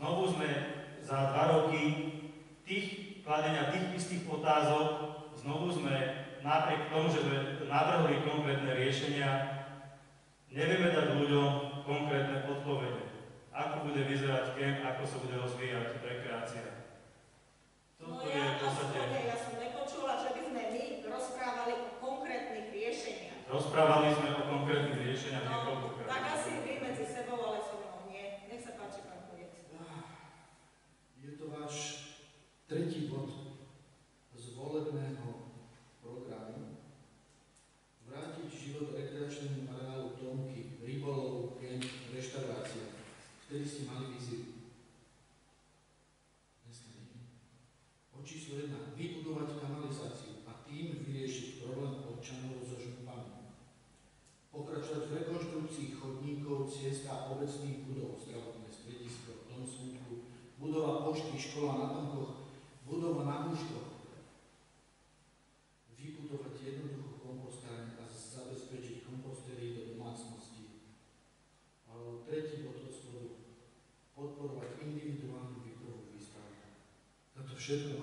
Speaker 7: Znovu sme
Speaker 4: za dva roky tých, kladenia tých istých otázok, znovu sme napriek tomu, že sme navrhli konkrétne riešenia, nevieme dať ľuďom konkrétne odpovede. Ako bude vyzerať kemp, ako sa bude rozvíjať rekreácia. Toto no je
Speaker 1: ja,
Speaker 4: v podstate...
Speaker 1: ja som nepočula, že by sme my rozprávali o konkrétnych riešeniach.
Speaker 4: Rozprávali sme o
Speaker 11: szybko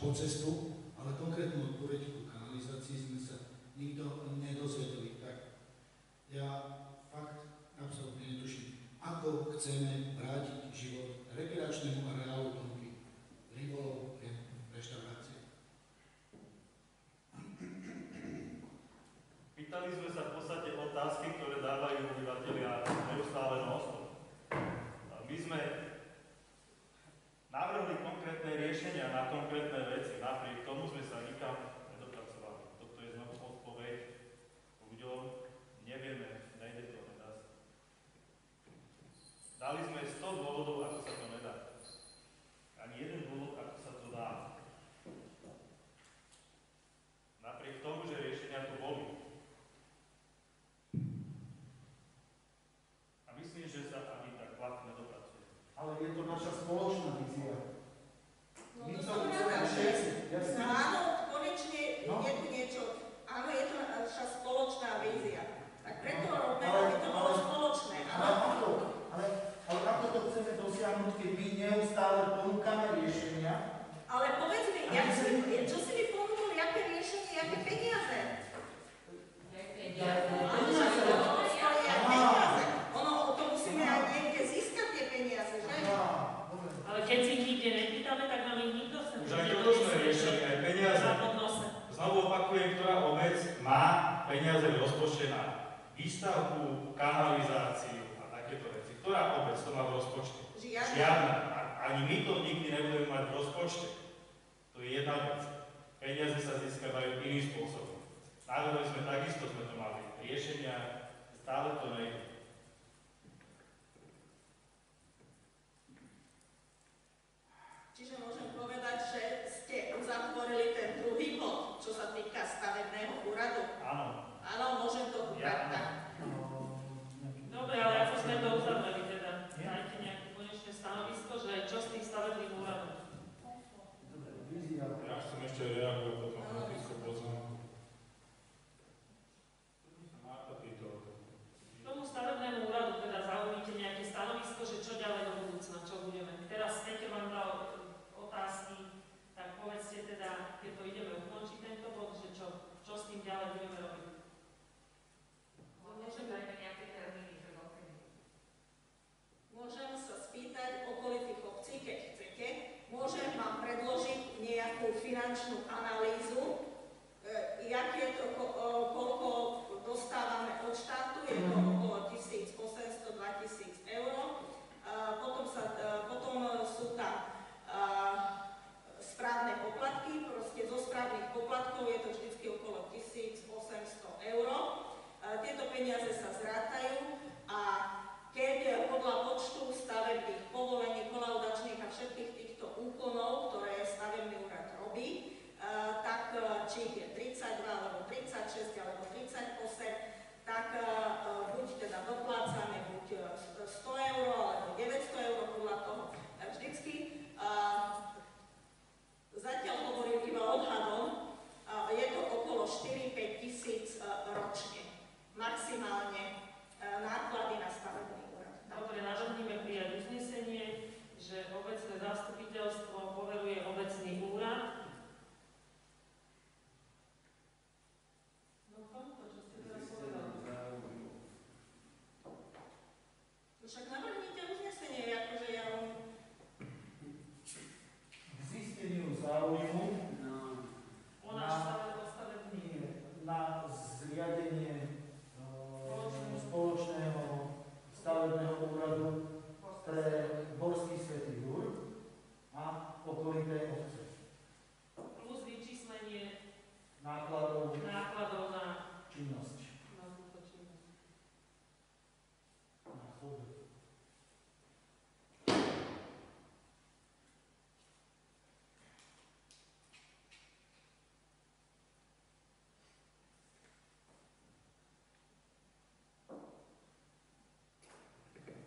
Speaker 11: po cestu, ale konkrétnu odpoveď ku kanalizácii sme sa nikto nedozvedeli. Tak ja fakt absolútne netuším, ako chceme vrátiť život rekreačnému a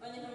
Speaker 1: Pani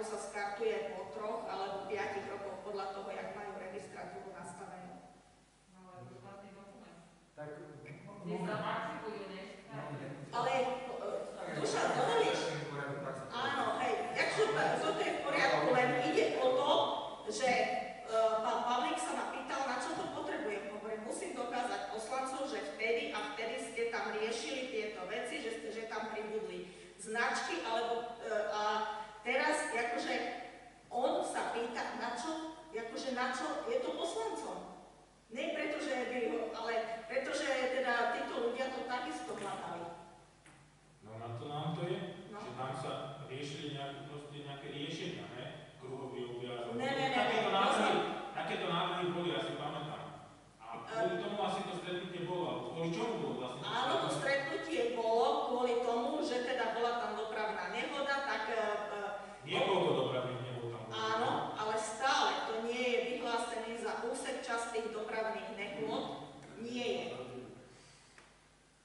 Speaker 1: to
Speaker 7: sa
Speaker 1: skartuje po troch alebo piatich rokoch podľa toho, jak majú registratúru nastavenú.
Speaker 6: No ale to je štátny dokument.
Speaker 11: tak
Speaker 6: sa než
Speaker 1: Ale e, Duša, dovolíš? Áno, hej, jakže pa- toto je v poriadku, len ide o to, že e, pán Pavlík sa ma pýtal, na čo to potrebujem. Hovorím, musím dokázať poslancov, že vtedy a vtedy ste tam riešili tieto veci, že, ste- že tam pribudli značky, alebo e, a teraz akože on sa pýta, na čo, akože na čo je to poslancom. Nie preto, že by ho, ale pretože teda títo ľudia to takisto hľadali.
Speaker 12: No na to nám to je,
Speaker 1: No.
Speaker 12: že tam sa riešili nejaké, proste nejaké riešenia, ne? Kruhový objazd.
Speaker 1: Ne, ne, ne,
Speaker 12: Takéto návrhy, takéto návrhy boli, ja si pamätám. A kvôli tomu asi to stretnutie bolo, kvôli čomu bolo vlastne? to
Speaker 1: Áno, to stretnutie bolo kvôli tomu, že teda bola tam dopravná nehoda, tak e,
Speaker 12: Niekoľko dopravných nebol tam.
Speaker 1: e, áno, ale stále to nie je vyhlásený za úsek častých dopravných nehôd. Nie je.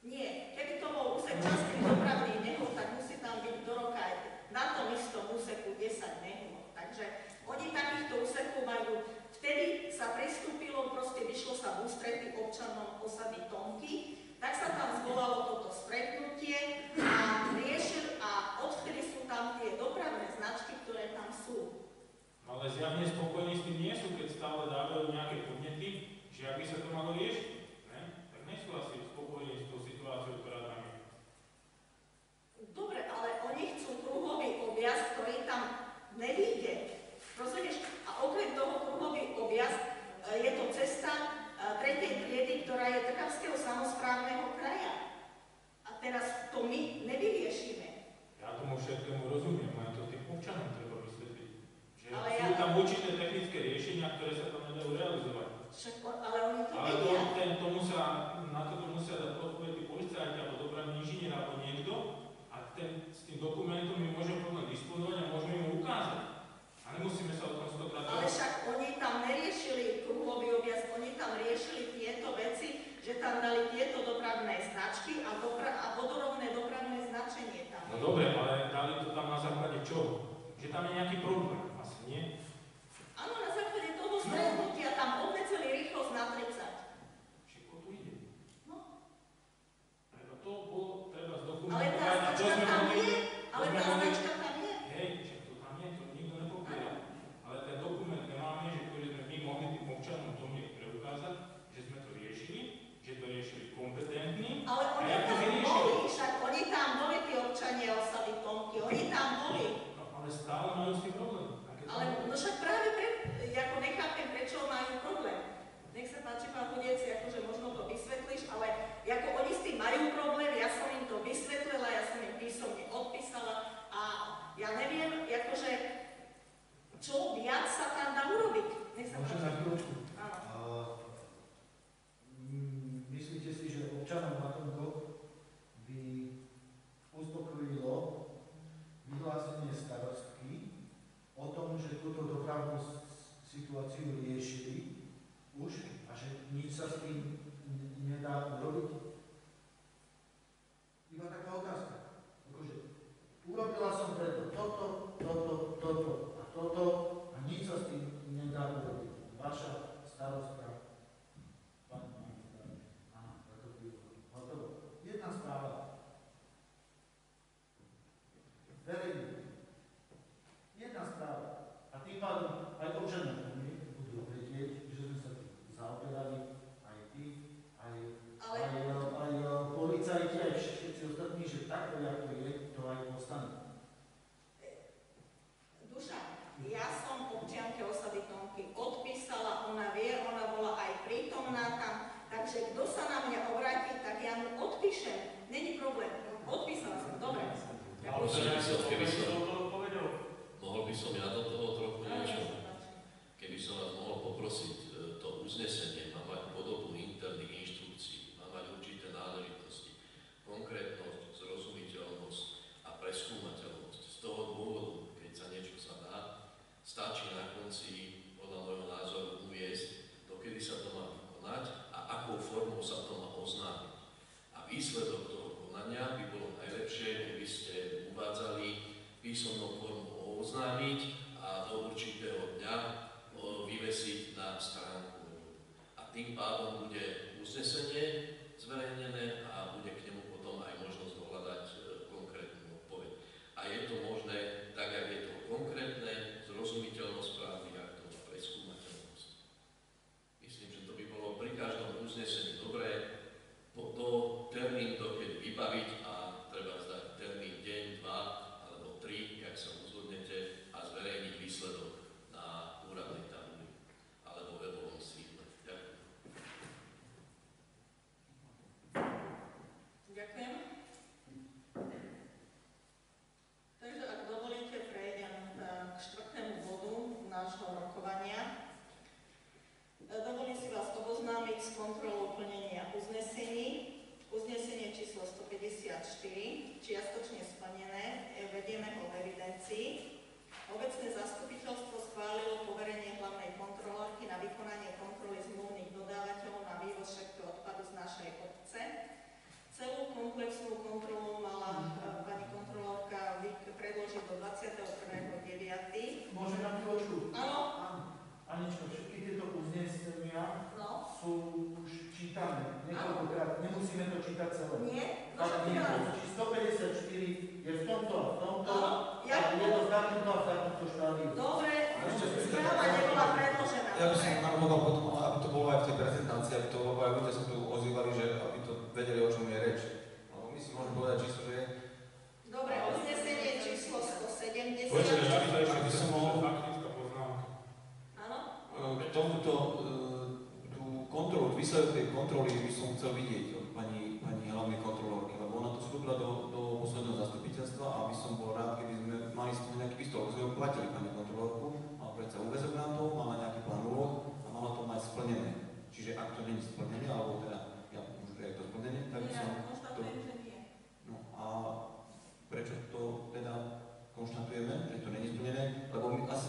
Speaker 1: Nie. Keby to bol úsek častých dopravných nehôd, tak musí tam byť do roka aj na tom istom úseku 10 nehôd. Takže oni takýchto úsekov majú Vtedy sa pristúpilo, proste vyšlo sa v ústrety občanom osady Tomky, tak sa tam zvolalo toto stretnutie a riešil a odvtedy sú tam tie dopravné značky, ktoré tam sú.
Speaker 12: Ale zjavne spokojní s tým nie sú, keď stále dávajú nejaké podnety, že ak by sa to malo riešiť, ne? Tak nie sú asi spokojní s tou situáciou, ktorá tam je.
Speaker 1: Dobre, ale oni chcú kruhový objazd, ktorý tam nevíde. Rozumieš? A okrem toho kruhový objazd e, je to cesta e, tretej triedy, ktorá je Trnavského samozprávneho kraja. A teraz to my nevyriešime.
Speaker 12: Ja tomu všetkému rozumiem, len to tým občanom treba vysvetliť. Že
Speaker 1: Ale
Speaker 12: sú
Speaker 1: ja-
Speaker 12: tam určité technické riešenia, ktoré sa tam nedajú realizovať.
Speaker 1: Však, ale oni to
Speaker 12: Ale to, ten, to musia, na toto musia dať odpoveď tí policajti alebo dopravný inžinier alebo niekto a ten, s tým dokumentom my môžeme potom disponovať a môžeme im ho ukázať. A nemusíme sa o tom stokrát
Speaker 1: Ale však oni tam neriešili kruhový objazd, oni tam riešili tieto veci, že tam dali tieto dopravné značky a, dopra- a vodorovné dopravné značenie tam.
Speaker 12: No dobre, ale dali to tam na základe čoho? Že tam je nejaký problém, asi nie?
Speaker 1: Áno, na základe toho stretnutia tam obmedzili rýchlosť na 30.
Speaker 12: Všetko tu ide.
Speaker 1: No.
Speaker 12: Treba to bolo, treba zdokumentovať, čo sme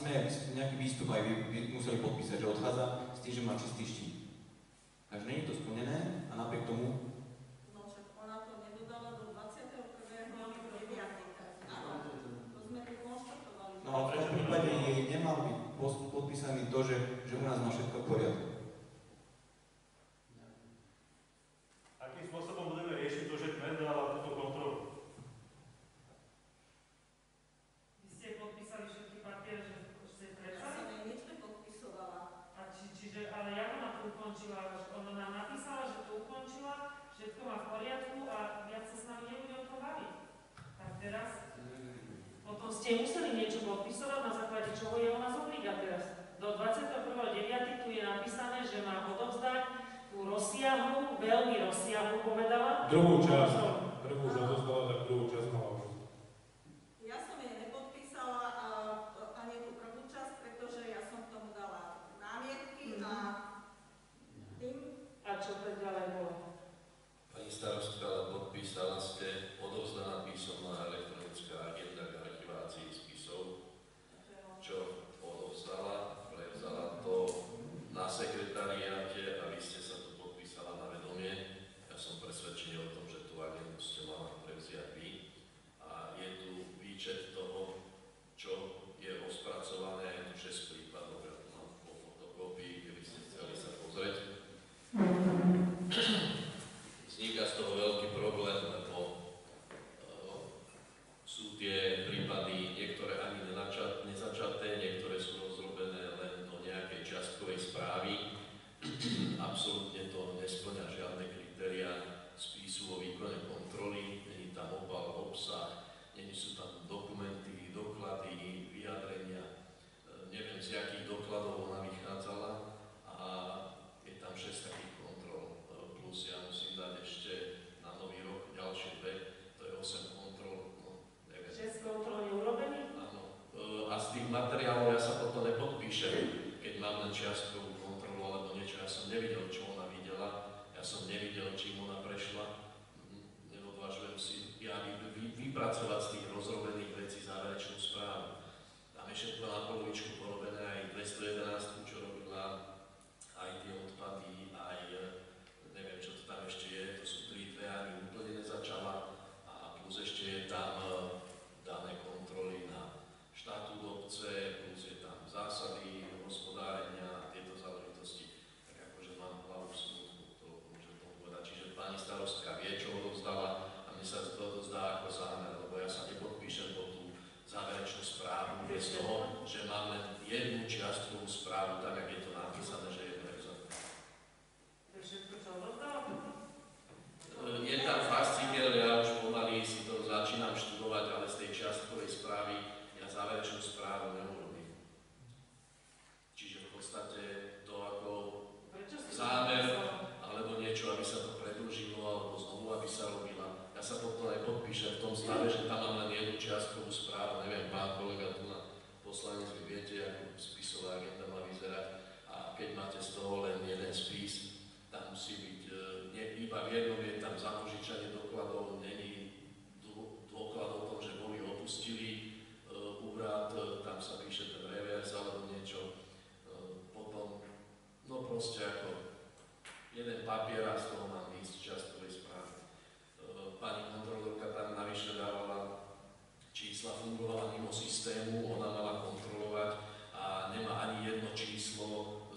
Speaker 7: smer, nejaký výstup aj museli podpísať, že odchádza s tým, že má čistý štít. Takže nie je to splnené a napriek tomu...
Speaker 1: No však ona to nedodala do 21. To sme tu konštatovali.
Speaker 7: No ale v tom prípade nemal byť podpísaný to, že, že u nás má všetko v poriadku.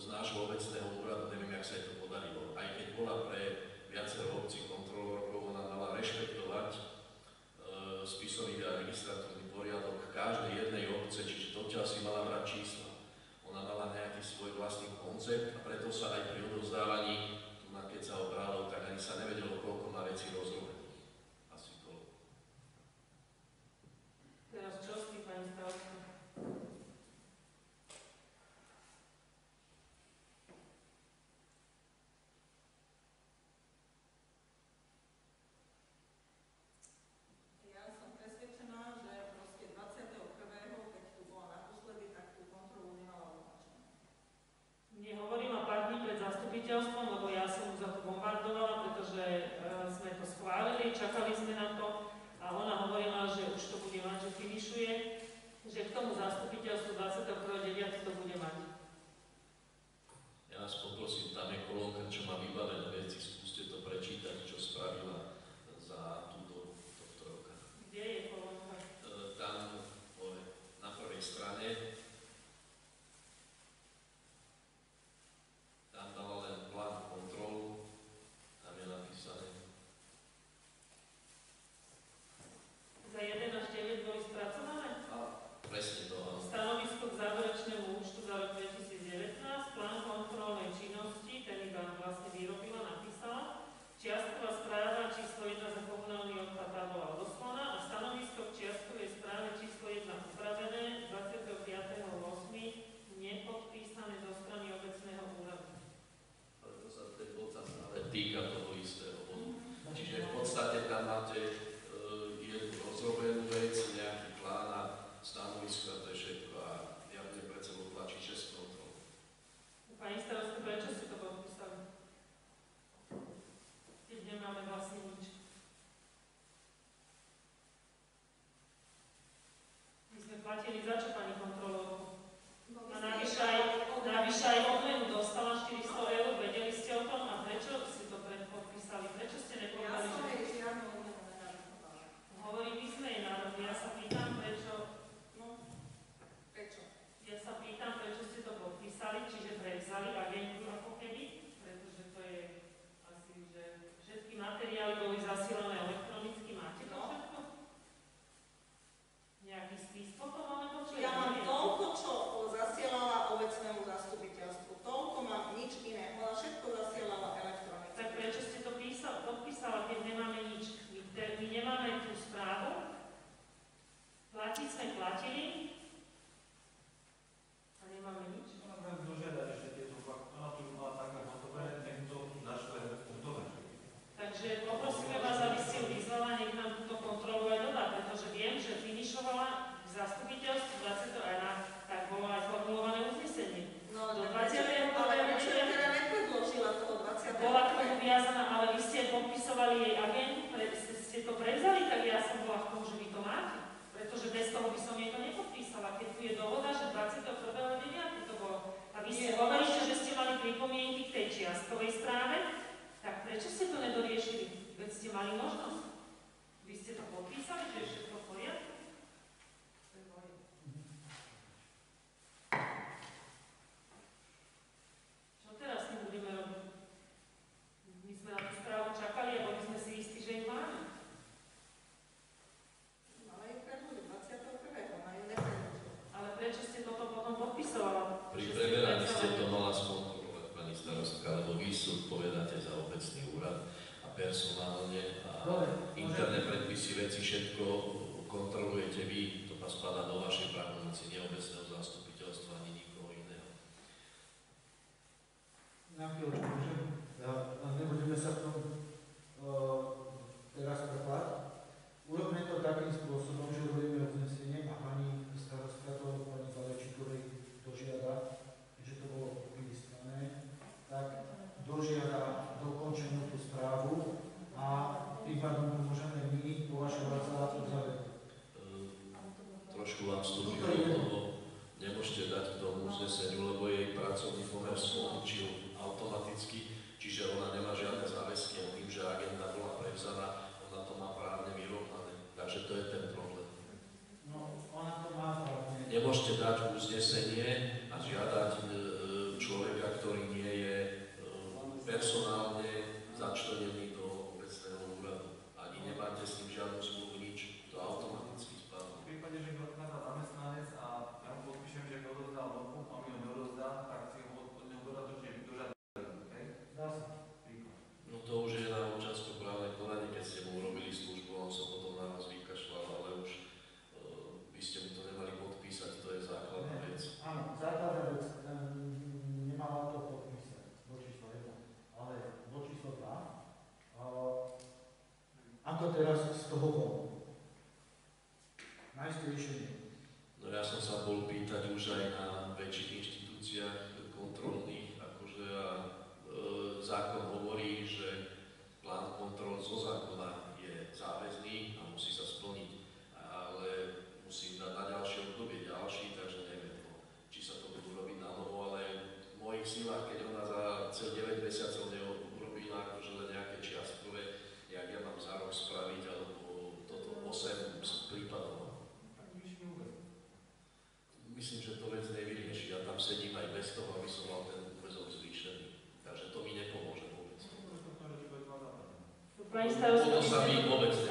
Speaker 3: nášho obecného úradu, neviem, jak sa jej to podarilo. Aj keď bola pre viacero obcí kontrolorov, ona mala rešpektovať e, spisový a registratívny poriadok každej jednej obce, čiže dotiaľ si mala brať čísla. Ona mala nejaký svoj vlastný koncept a preto sa aj pri odovzdávaní, keď sa obrálo, tak ani sa nevedelo, koľko má veci
Speaker 7: rozrobené. sociedade como os DSRE ako
Speaker 11: teraz z toho von? Nájsť riešenie.
Speaker 3: No ja som sa bol pýtať už aj na väčších inštitúciách Mas tá usando. Ou não sabia como é que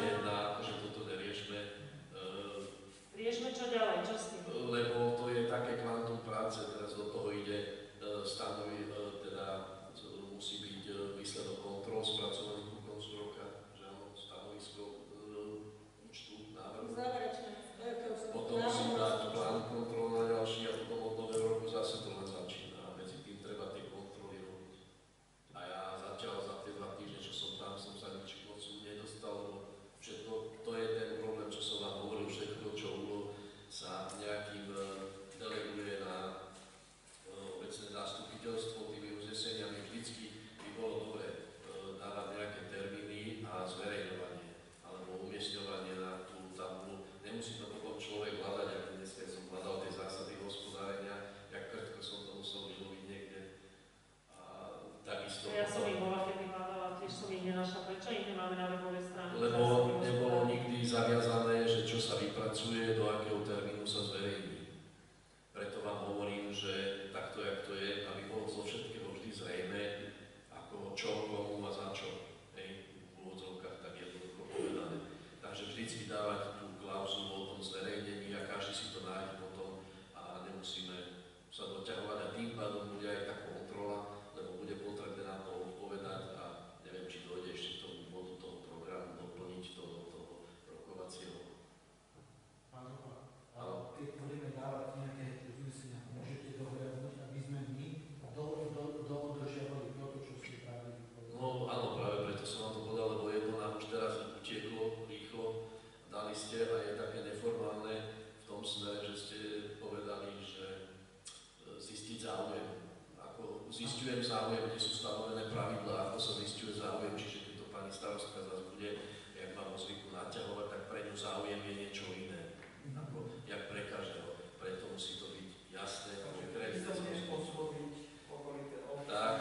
Speaker 3: Ako, jak pre každého. Preto musí to byť
Speaker 1: jasné, že kresťanstvo. Písomne osloviť
Speaker 7: okolité obce. Tak,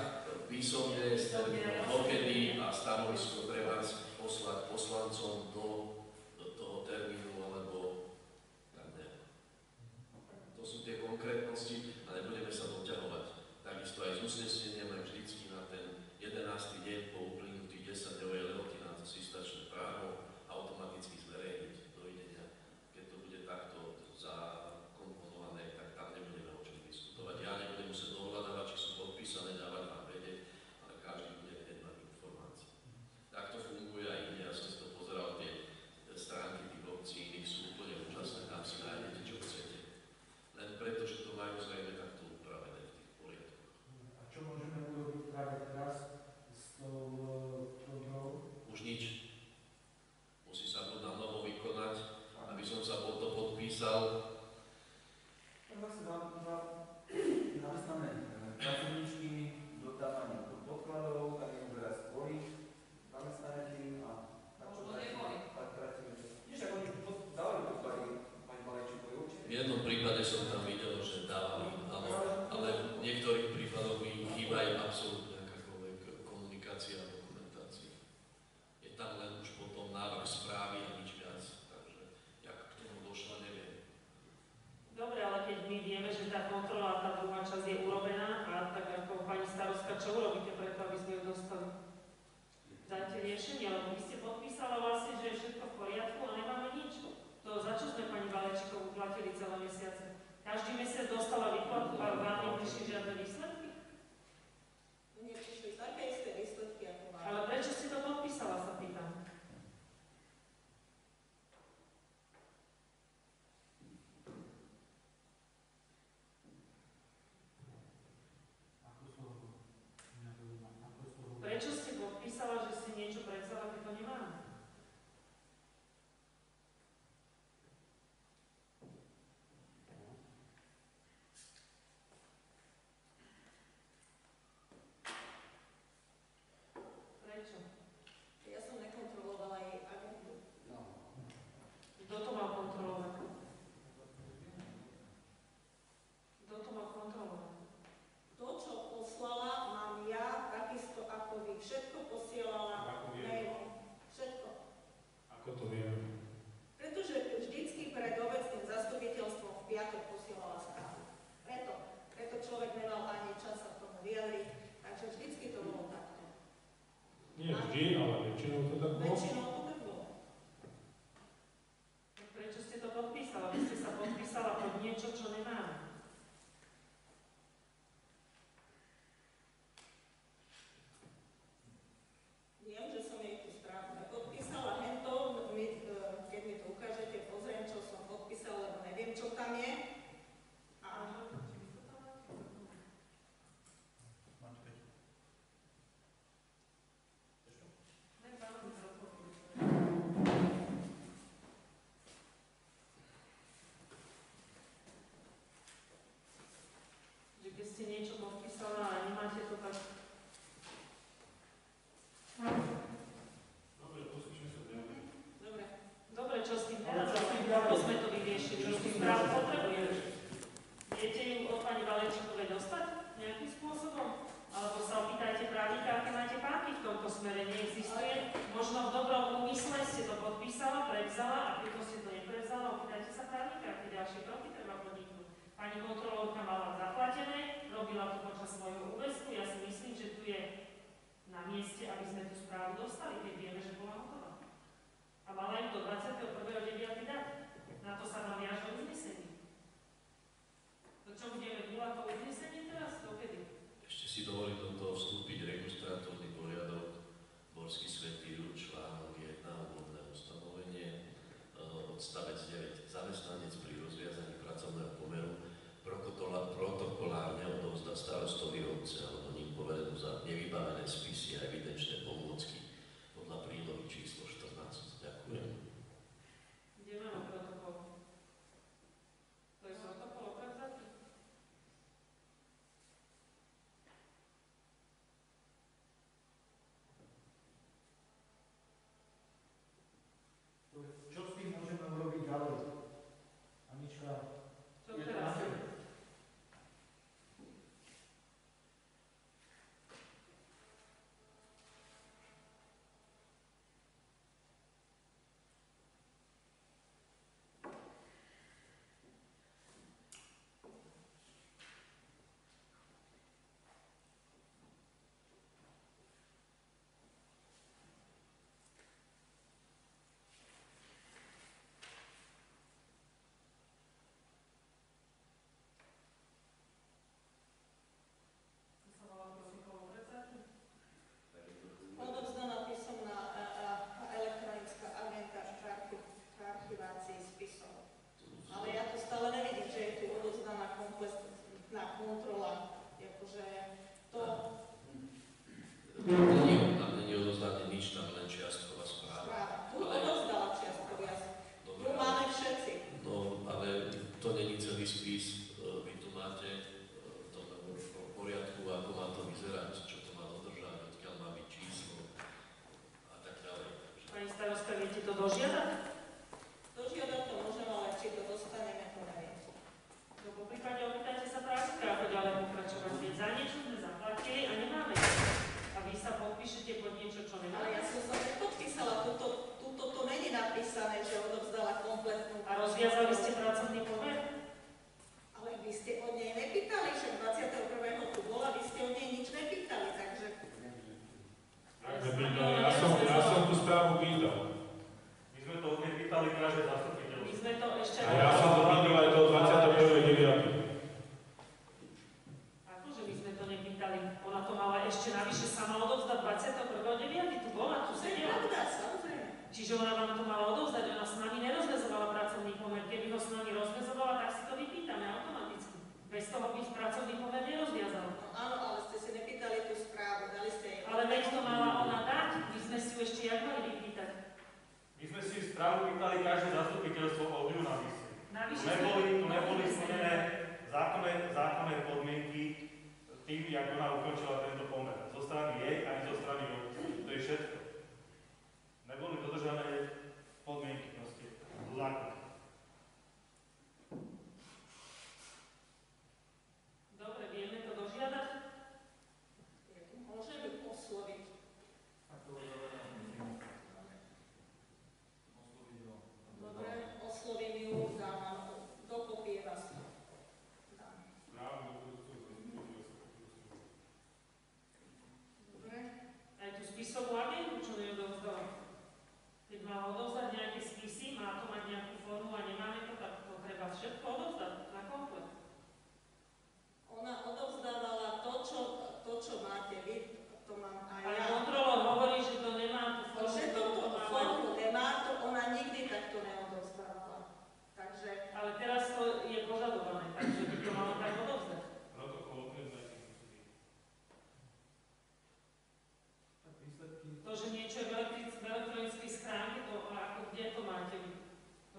Speaker 12: písomne, písomne Latino,
Speaker 13: Latino, tudo
Speaker 7: bom? ste niečo dosť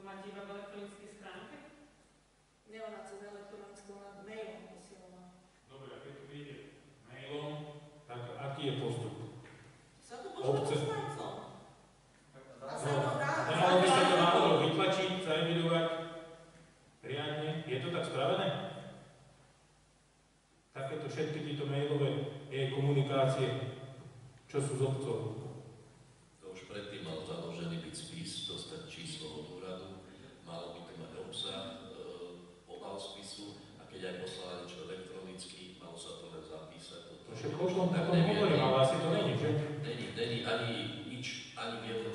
Speaker 7: mať iba v elektronickej stránke?
Speaker 1: Nie, ona cez elektronickú, ona mailom posielala.
Speaker 12: Dobre, a keď to vyjde mailom, tak aký je postup?
Speaker 1: Sa to pošle
Speaker 12: Obce...
Speaker 1: poslancom. A sa.
Speaker 12: Nemalo by sa to náhodou vytlačiť, zaevidovať riadne. Je to tak spravené? Takéto všetky tieto mailové jej komunikácie, čo sú z obcov. o čom
Speaker 3: takom
Speaker 12: hovorím, ale asi to není, že?
Speaker 3: Není, není ani nič, ani bielo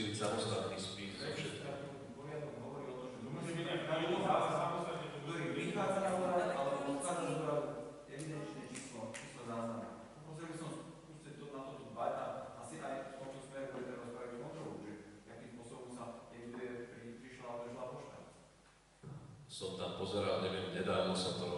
Speaker 3: skúsiť samostatný spis
Speaker 12: a všetko.
Speaker 13: Ktorý vychádza na úrad, ale odchádza na úrad evidenčné číslo, číslo záznam. Poprosili by som skúsiť to na toto dbať a asi aj v tomto smeru budete rozprávať kontrolu, že akým spôsobom sa eviduje prišla a odešla pošta.
Speaker 3: Som tam pozeral, neviem, nedávno sa to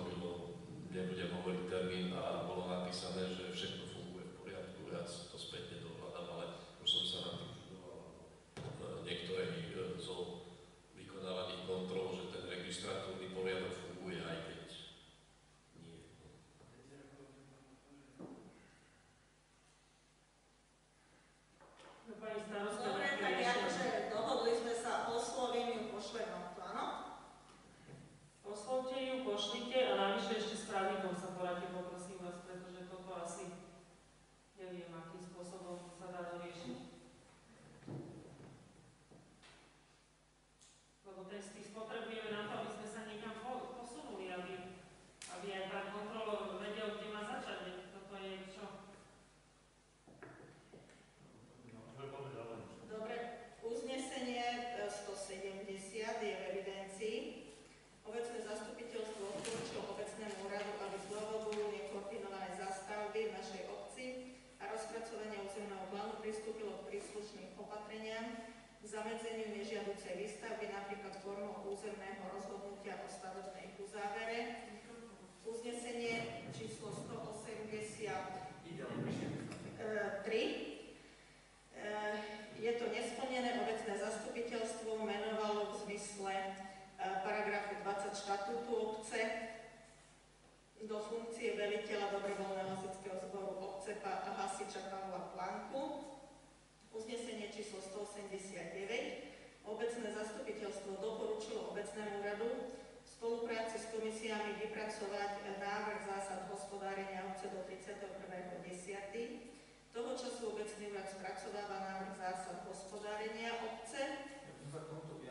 Speaker 1: Obecné zastupiteľstvo doporučilo obecnému radu v spolupráci s komisiami vypracovať návrh zásad hospodárenia obce do 31.10. Toho času obecný úrad spracováva návrh zásad hospodárenia obce.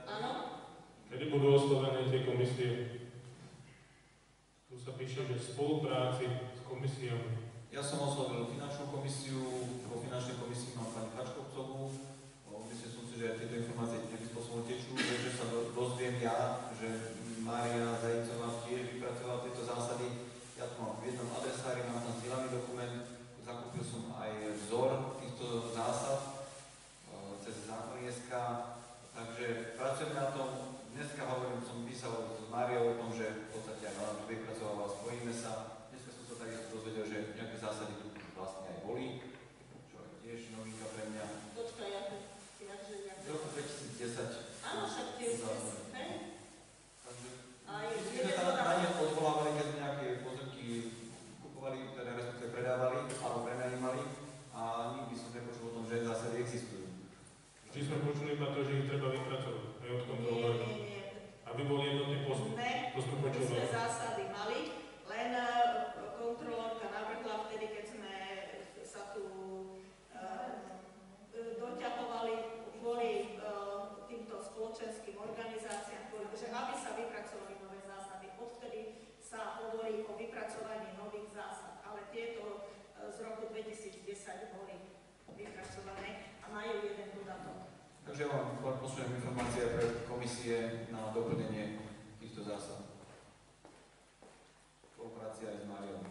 Speaker 1: Áno,
Speaker 12: Kedy budú oslovené tie komisie? Tu sa píše, že v spolupráci s komisiami.
Speaker 2: Ja som oslovil finančnú komisiu, vo finančnej komisii mám pani Kačkovcovú. O, Myslím som si, že tieto informácie nejakým spôsobom tečú, že sa do- dozviem ja, že Mária Zajícová tiež vypracovala tieto zásady. Ja to mám v jednom adresári, mám tam zdieľaný dokument, zakúpil som aj vzor týchto zásad e, cez zákon.sk, takže pracujeme na tom. Dneska hovorím, som písal s Máriou o tom, že v podstate aj ona vypracovala, spojíme sa. Dneska som sa takisto dozvedel, že nejaké zásady tu vlastne aj boli, čo je tiež novinka pre mňa.
Speaker 1: počkaj, ja, ja, že ja,
Speaker 2: Z roku 2010.
Speaker 1: Áno, však tie
Speaker 2: Zásady.
Speaker 1: hej?
Speaker 2: Takže
Speaker 1: Je
Speaker 2: sa
Speaker 1: to
Speaker 2: na ne odvolávali, keď nejaké pozemky kupovali, teda respektíve predávali alebo prenajímali a nikdy som nepočul o tom, že zásady existujú.
Speaker 12: Vždy sme počuli iba to, že ich treba vypracovať, aj od
Speaker 1: Nie,
Speaker 12: kontrolóra.
Speaker 1: nie, nie.
Speaker 12: Aby bol jednotný postup.
Speaker 1: Ne,
Speaker 12: To sme
Speaker 1: my sme
Speaker 12: počuli.
Speaker 1: zásady mali, len e, kontrolórka navrhla vtedy, keď sme sa tu e, doťahovali kvôli e, týmto spoločenským organizáciám, kvôli, že aby sa vypracovali sa hovorí o vypracovaní nových zásad, ale tieto e, z roku 2010 boli vypracované a majú jeden dodatok.
Speaker 2: Takže ja vám posuniem informácie pre komisie na doplnenie týchto zásad. Spolupráci aj s Máriou.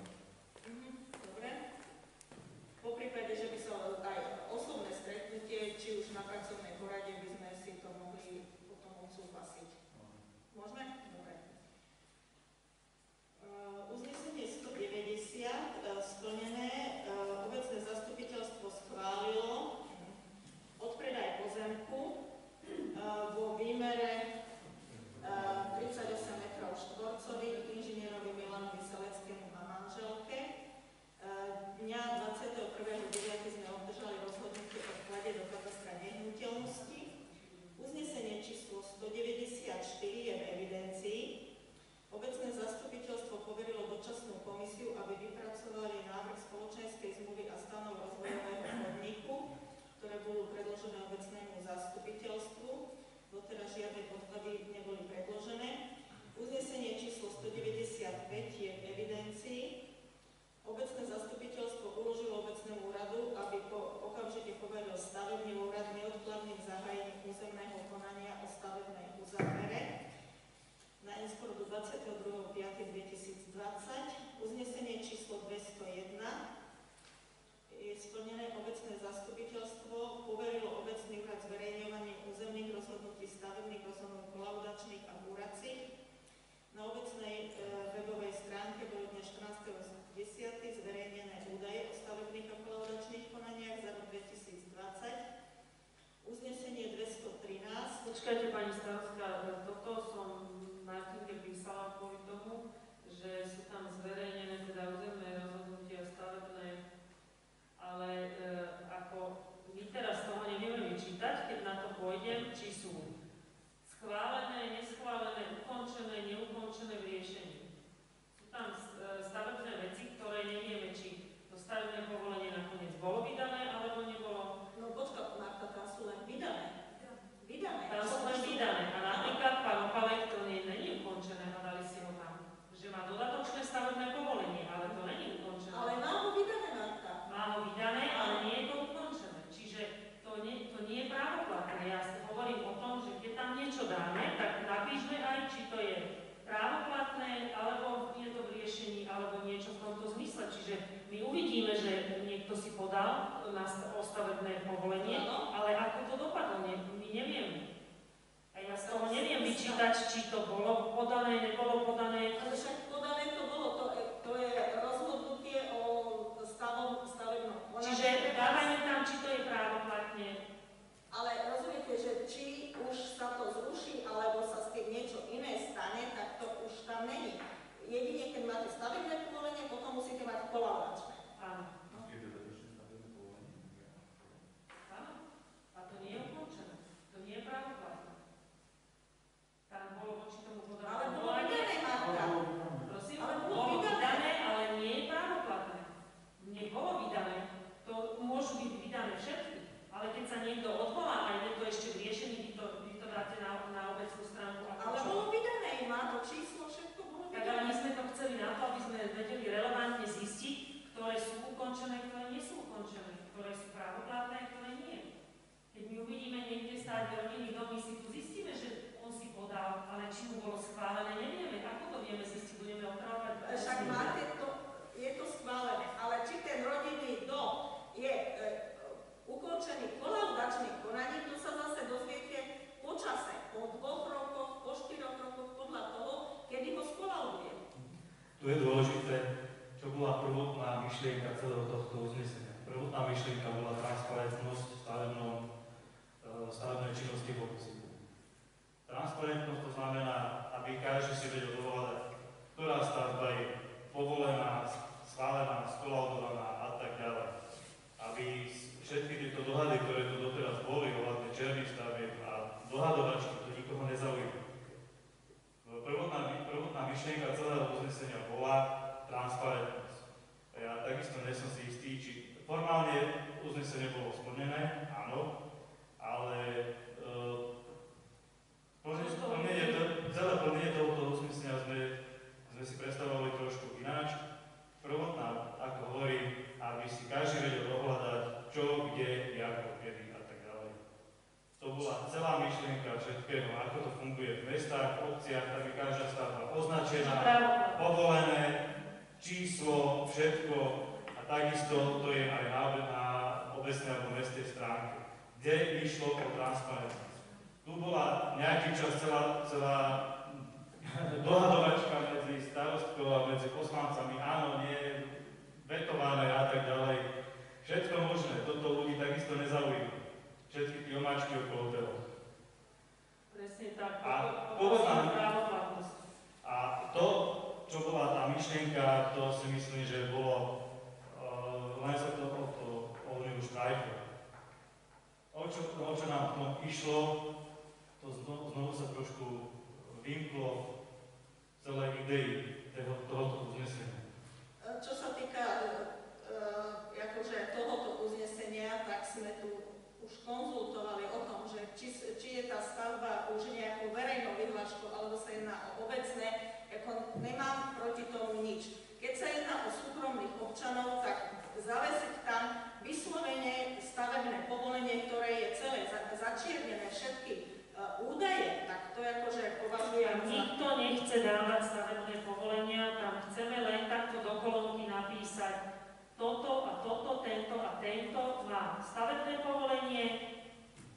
Speaker 1: nemám proti tomu nič. Keď sa jedná o súkromných občanov, tak zavesiť tam vyslovene stavebné povolenie, ktoré je celé začiernené všetky eh, údaje, tak to je akože považujem za...
Speaker 7: Nikto nechce dávať stavebné povolenia, tam chceme len takto do kolónky napísať toto a toto, tento a tento má stavebné povolenie,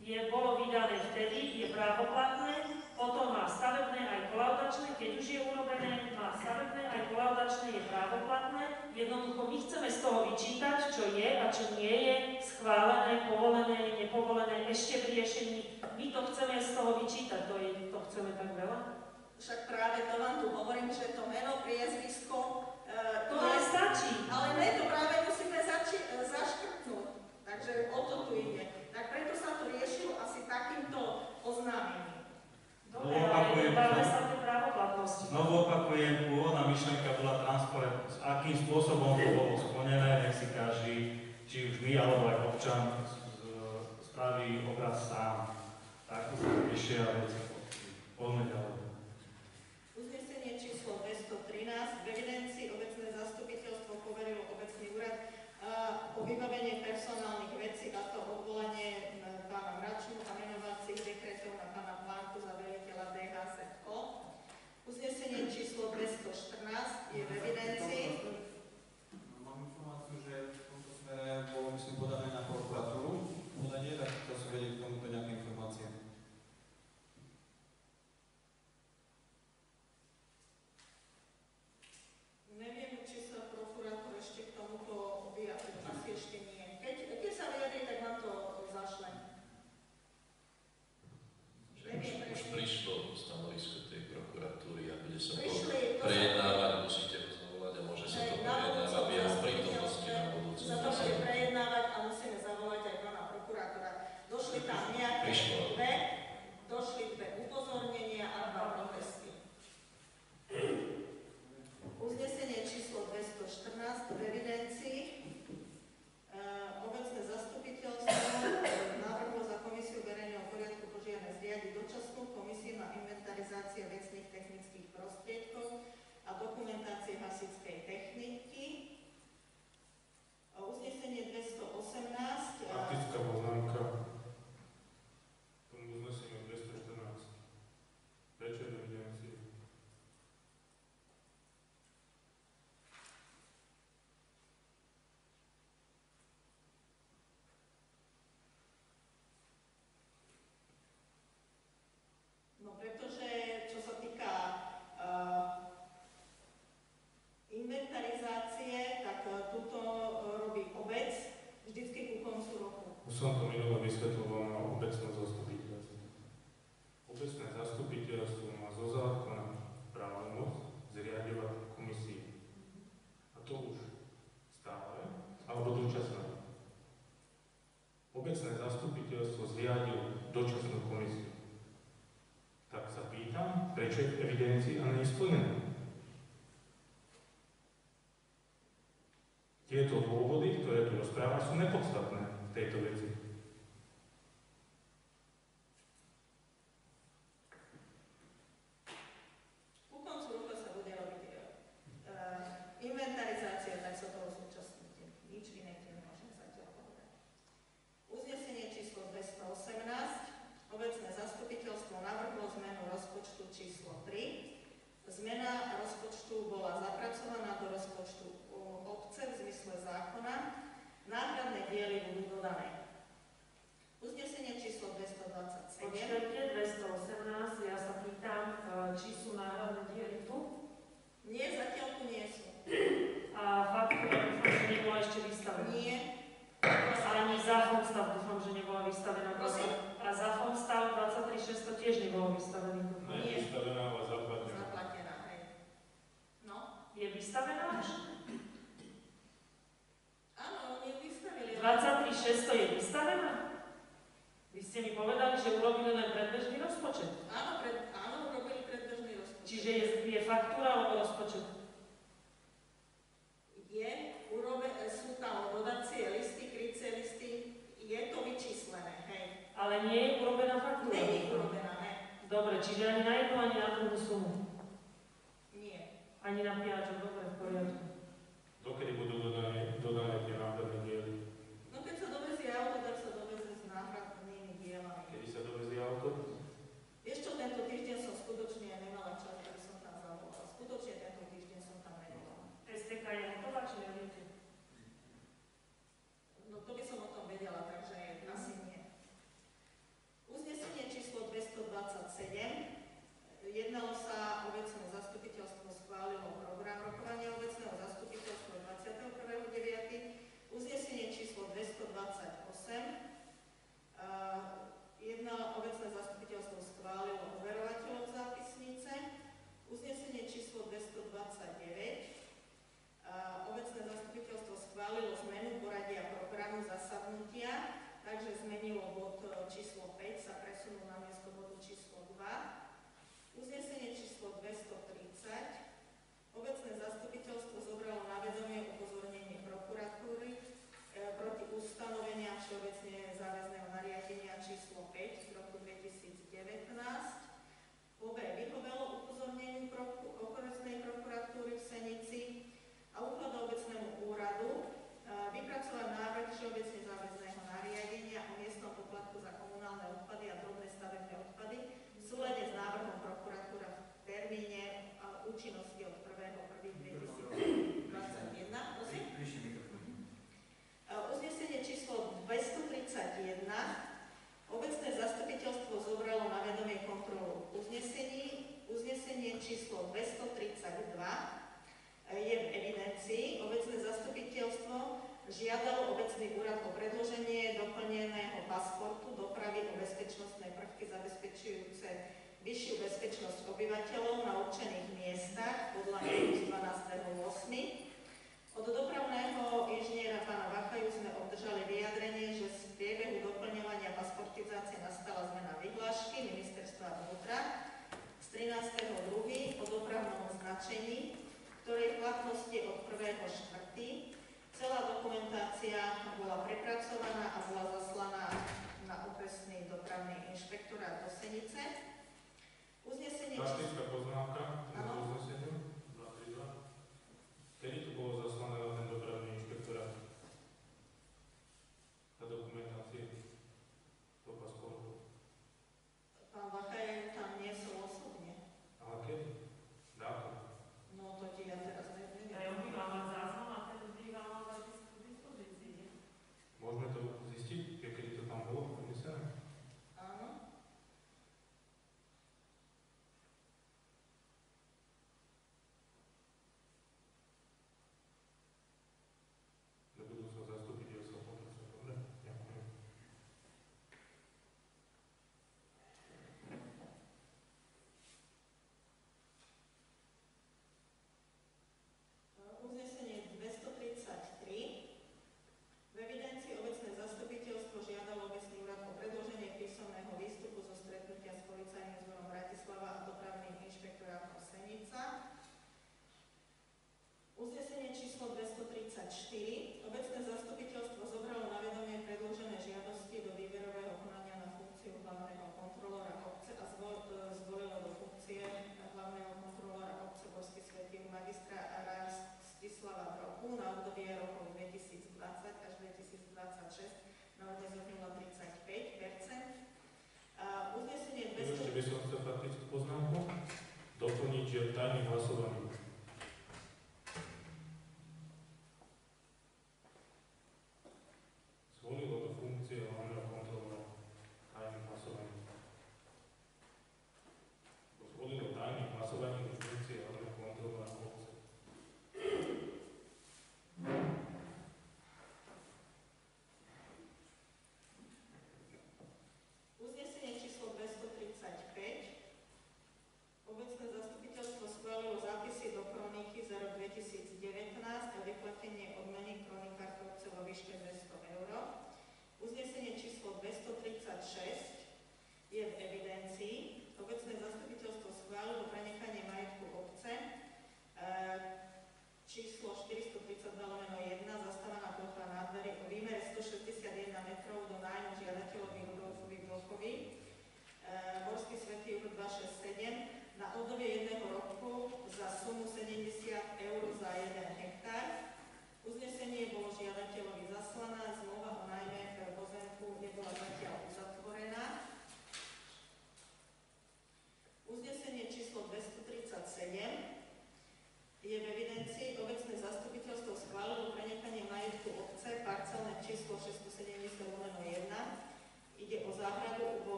Speaker 7: je bolo vydané vtedy, je právoplatné potom má stavebné aj kolaudačné, keď už je urobené, má stavebné aj kolaudačné, je právoplatné. Jednoducho my chceme z toho vyčítať, čo je a čo nie je schválené, povolené, nepovolené, ešte v riešení. My to chceme z toho vyčítať, to, je, to chceme tak veľa.
Speaker 1: Však práve to vám tu hovorím, že to meno, priezvisko, e,
Speaker 7: to, to ale stačí.
Speaker 1: Ale ne, to práve musíme zači- zaškrtnúť. Takže o to tu ide. Tak preto sa to riešilo asi takýmto oznámením.
Speaker 7: Dobre,
Speaker 4: Novopakujem,
Speaker 7: ale sa tie právoplatnosti.
Speaker 4: Znovu opakujem, pôvodná myšlenka bola transparentnosť. Akým spôsobom to bolo splnené, nech si každý, či už my, alebo aj občan, spraví obraz sám. Takto sa a veci. Poďme ďalej.
Speaker 1: Uznesenie číslo 213 v evidencii obecné zastupiteľstvo poverilo obecný úrad uh, o vybavenie personálnych vecí a to odvolanie číslo 214 je v evidencii.
Speaker 2: Mám informáciu, že v tomto smere bolo, myslím, podané na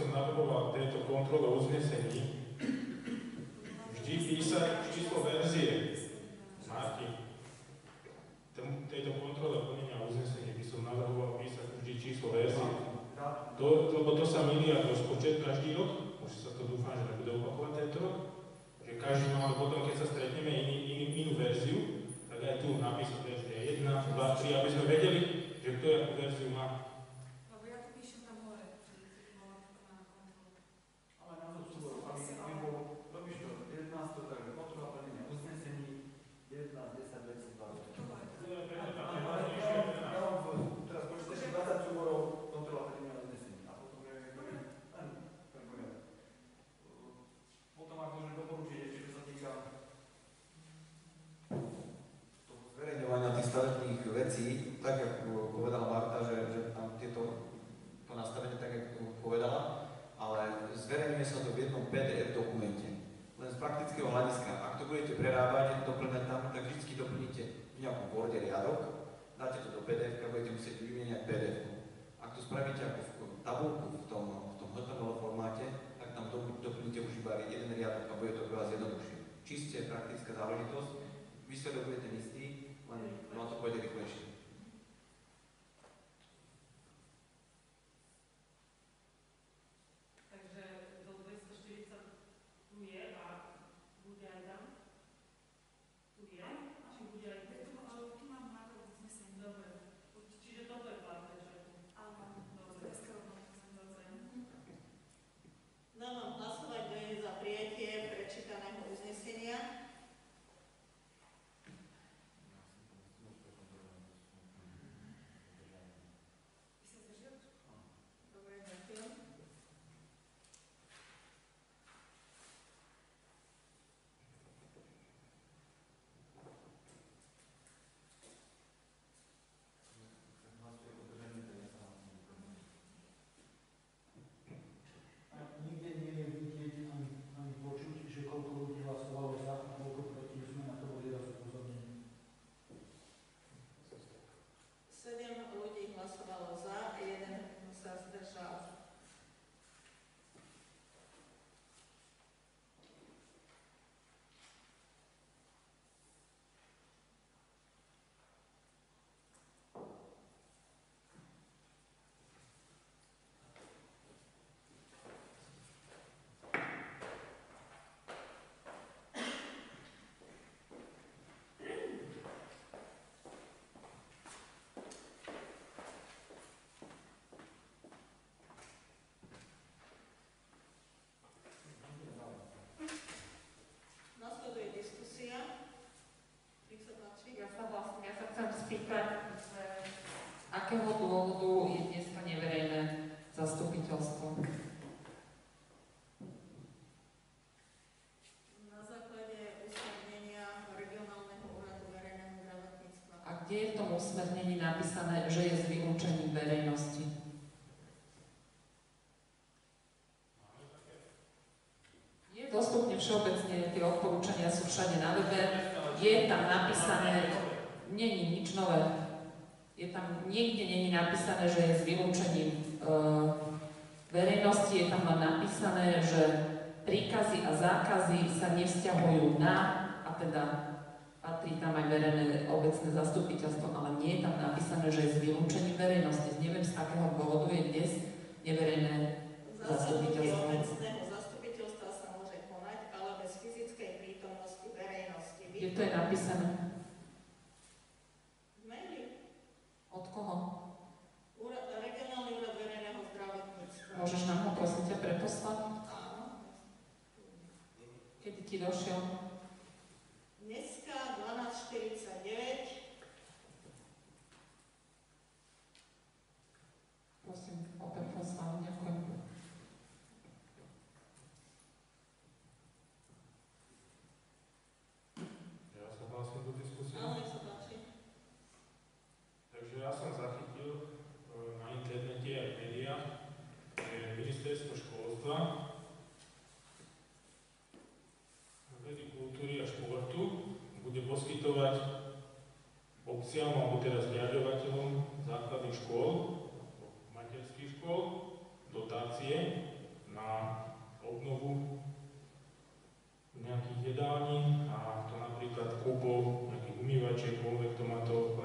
Speaker 2: som navrhoval tejto kontrole uznesení, vždy písať číslo verzie. Martin, tejto kontrole plnenia uznesení by som navrhoval písať vždy číslo verzie. To, lebo to sa milí ako rozpočet každý rok, už sa to dúfam, že nebude opakovať tento rok, že každý má, potom keď sa stretneme
Speaker 6: napísané, že je s vylúčením verejnosti? Je dostupne všeobecne, tie odporúčania sú všade na webe, je tam napísané, není nič nové. Je tam, niekde není napísané, že je s vylúčením e, verejnosti, je tam napísané, že príkazy a zákazy sa nevzťahujú na, a teda patrí tam aj verejné obecné zastupiteľstvo, ale nie je tam napísané, že je s vylúčením verejnosti. Neviem, z akého dôvodu je dnes neverejné Zastupiteľstvo.
Speaker 1: obecného zastupiteľstva sa môže konať, ale bez fyzickej prítomnosti verejnosti.
Speaker 6: kde to je napísané.
Speaker 1: V maili.
Speaker 6: Od koho?
Speaker 1: Úrad, regionálny úrad verejného zdravotníctva.
Speaker 6: Môžeš nám ho prosím ťa preposlať?
Speaker 1: Áno.
Speaker 6: Kedy ti došiel?
Speaker 1: Dneska 12.49.
Speaker 6: Prosím, o preposlanie, ďakujem.
Speaker 12: Ja sa hlásim do diskusie.
Speaker 1: Áno, nech sa páči.
Speaker 12: Takže ja som zachytil e, na internete aj v médiách, že ministerstvo školstva, vedy, kultúry a športu bude poskytovať obciam alebo teda zriadovateľom základných škôl, materských škôl, dotácie na obnovu nejakých jedální a to napríklad kúpou nejakých umývačiek, konvektomatov, chladiacich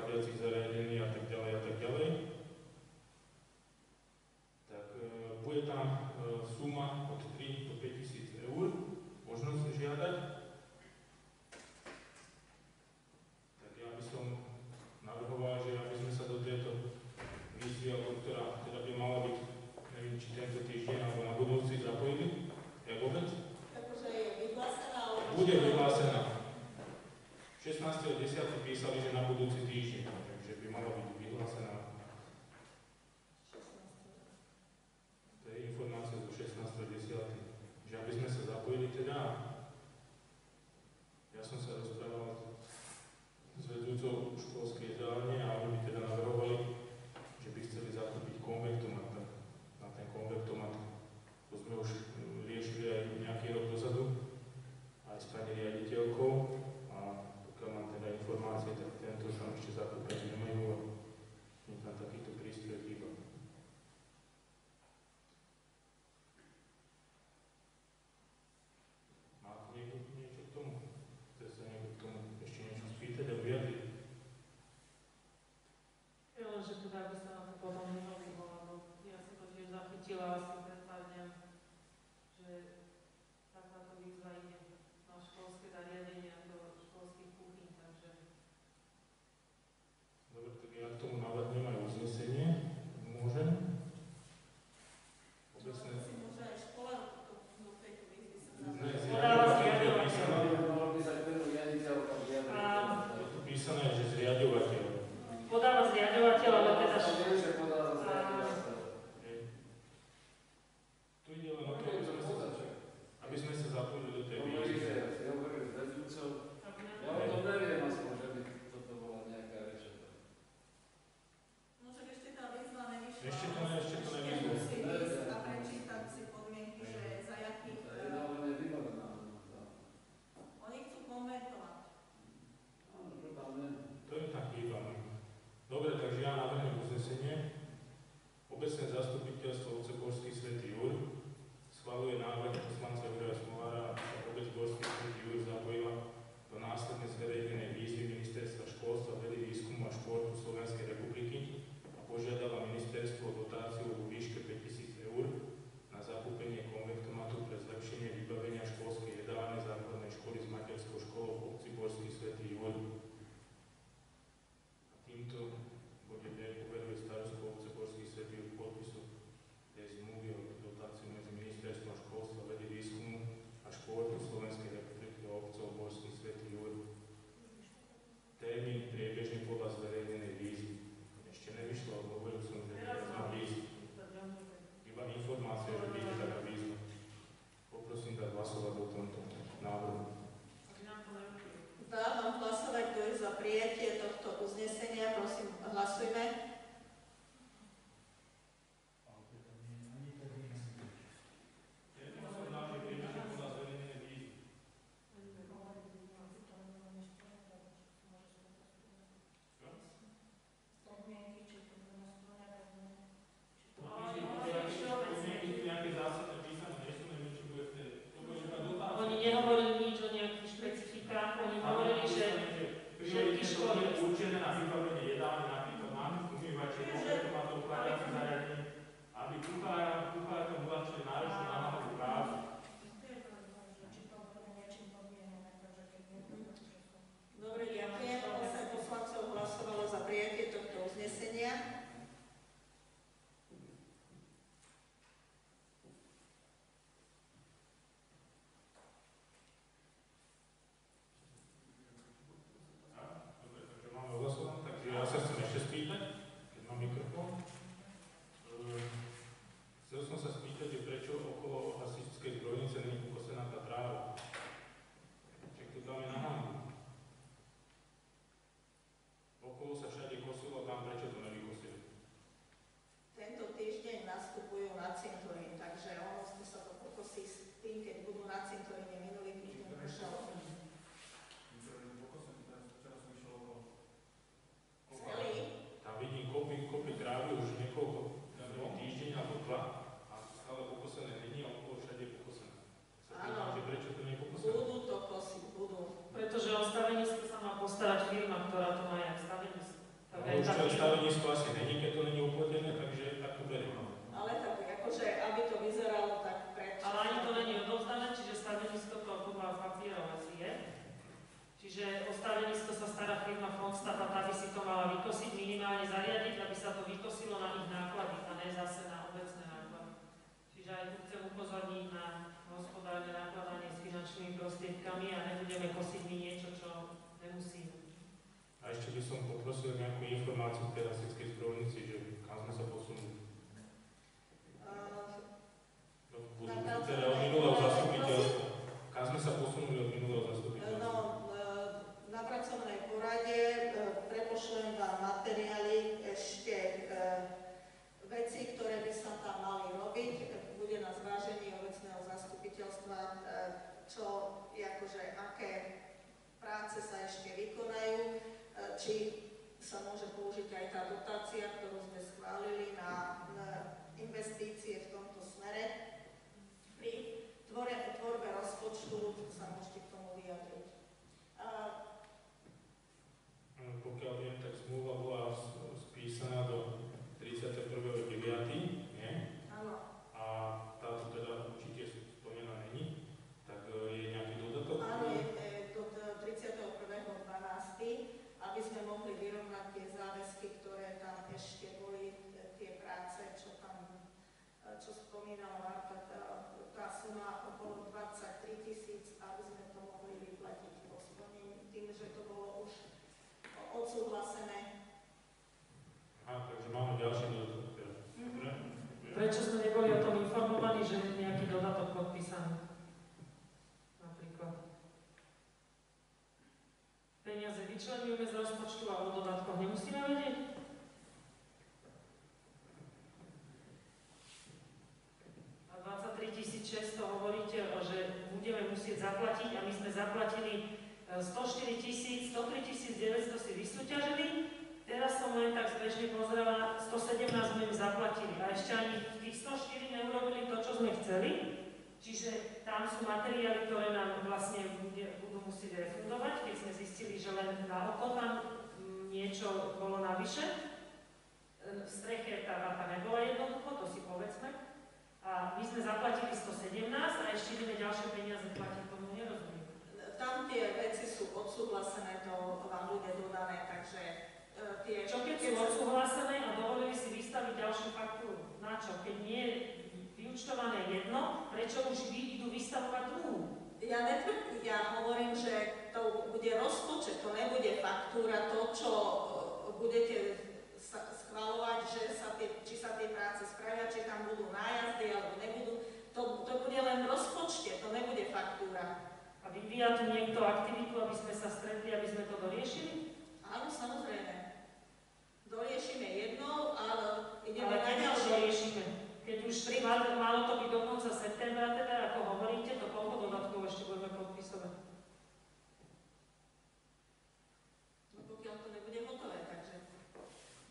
Speaker 7: 117 sme im zaplatili a ešte ani tých 104 neurobili to, čo sme chceli, čiže tam sú materiály, ktoré nám vlastne budú musieť refundovať, keď sme zistili, že len na oko tam niečo bolo navyše. E, v streche tá vata nebola jednoducho, to si povedzme. A my sme zaplatili 117 a ešte ideme ďalšie peniaze platiť, tomu nerozumiem.
Speaker 1: Tam tie veci sú odsúhlasené, to vám bude dodané, takže tie
Speaker 7: čoky sú odsúhlasené a dovolili si vystaviť ďalšiu faktúru. Na čo? Keď nie je vyučtované jedno, prečo už vy idú vystavovať druhú?
Speaker 1: Ja netvrdím, ja hovorím, že to bude rozpočet, to nebude faktúra, to, čo e, budete schvalovať, že sa tie, či sa tie práce spravia, či tam budú nájazdy alebo nebudú. To, to bude len v rozpočte, to nebude faktúra.
Speaker 7: A vyvíja tu niekto aktivitu, aby sme sa stretli, aby sme to doriešili?
Speaker 1: Áno, samozrejme doriešime jednou, ale ideme
Speaker 7: ale
Speaker 1: na ďalšie.
Speaker 7: doriešime? Keď už Pri... malo, malo to byť do septembra, teda ako hovoríte, to koľko dodatkov ešte budeme podpisovať?
Speaker 1: No pokiaľ to nebude hotové, takže.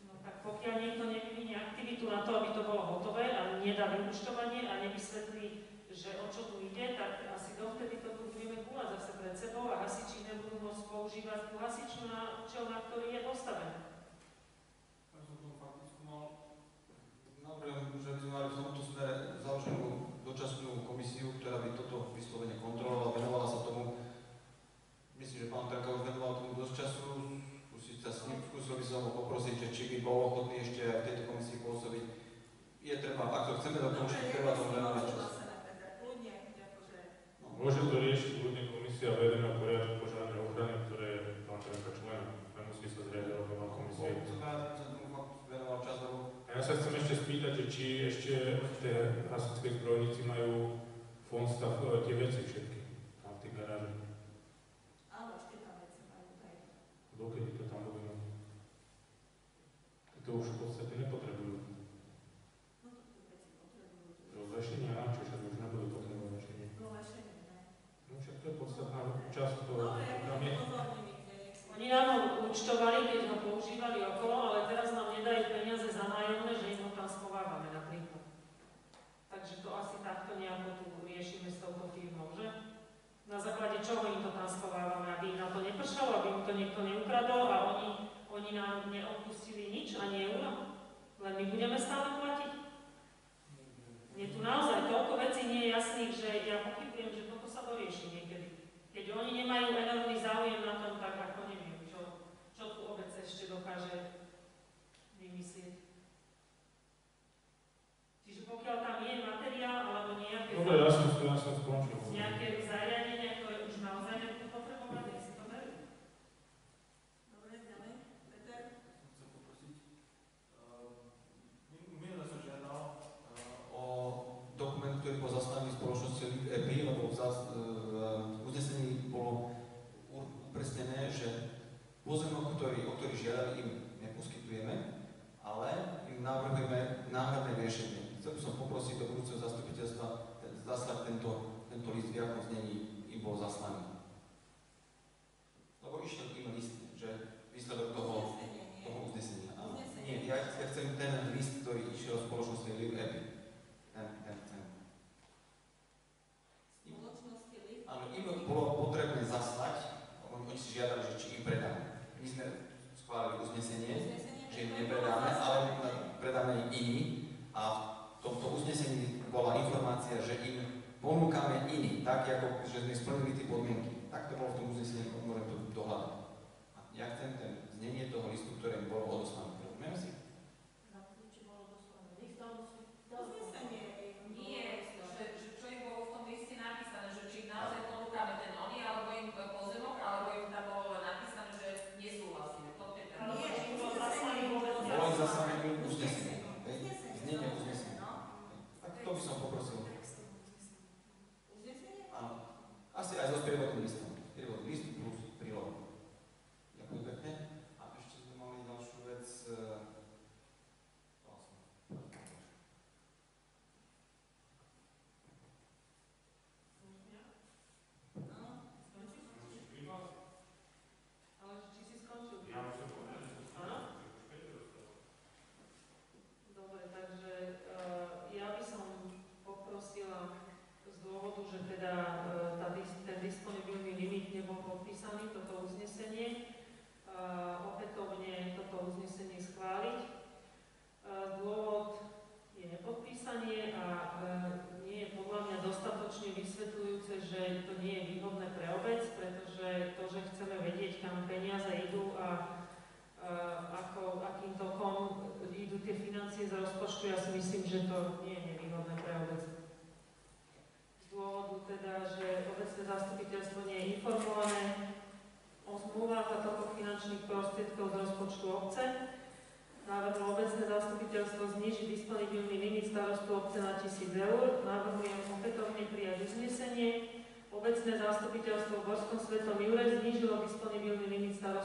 Speaker 7: No tak pokiaľ niekto nevyvinie aktivitu na to, aby to bolo hotové a nedá vyúčtovanie a nevysvetlí, že o čo tu ide, tak asi dovtedy to tu budeme kúľať zase pred sebou a hasiči nebudú môcť používať tú hasičnú na na ktorý je postavený.
Speaker 2: či ešte v
Speaker 12: tej hasičskej zbrojnici majú fond stav eh, tie veci všetky.
Speaker 7: oni nám neodpustili nič, ani euro. Len my budeme stále platiť. Je tu naozaj toľko vecí nie je jasných, že ja pochybujem, že toto sa dorieši niekedy. Keď oni nemajú enormný záujem na tom, tak ako neviem, čo, čo tu obec ešte dokáže vymyslieť. Čiže pokiaľ tam je materiál alebo nejaké...
Speaker 12: Dobre, ja ja som skončil.
Speaker 7: Nejaké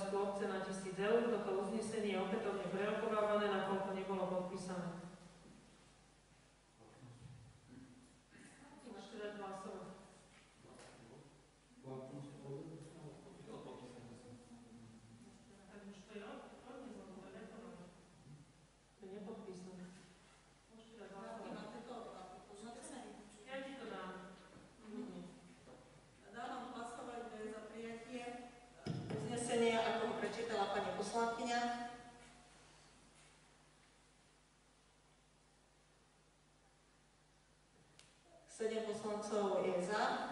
Speaker 7: hospodárstvu obce na 1000 eur. Toto uznesenie je opätovne prerokovávané, nakoľko nebolo podpísané. So is a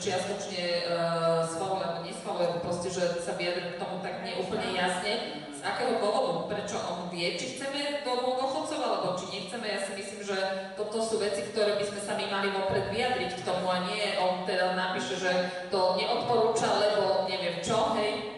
Speaker 7: že
Speaker 14: čiastočne e,
Speaker 15: uh,
Speaker 6: schvalujem alebo
Speaker 1: neschvalujem, proste, že sa vyjadrím k tomu tak neúplne jasne, z akého dôvodu, prečo on vie, či chceme domov dochodcov alebo či nechceme, ja si myslím, že toto sú veci, ktoré by sme sa my mali vopred vyjadriť k tomu a nie on teda napíše, že to neodporúča, lebo neviem čo, hej,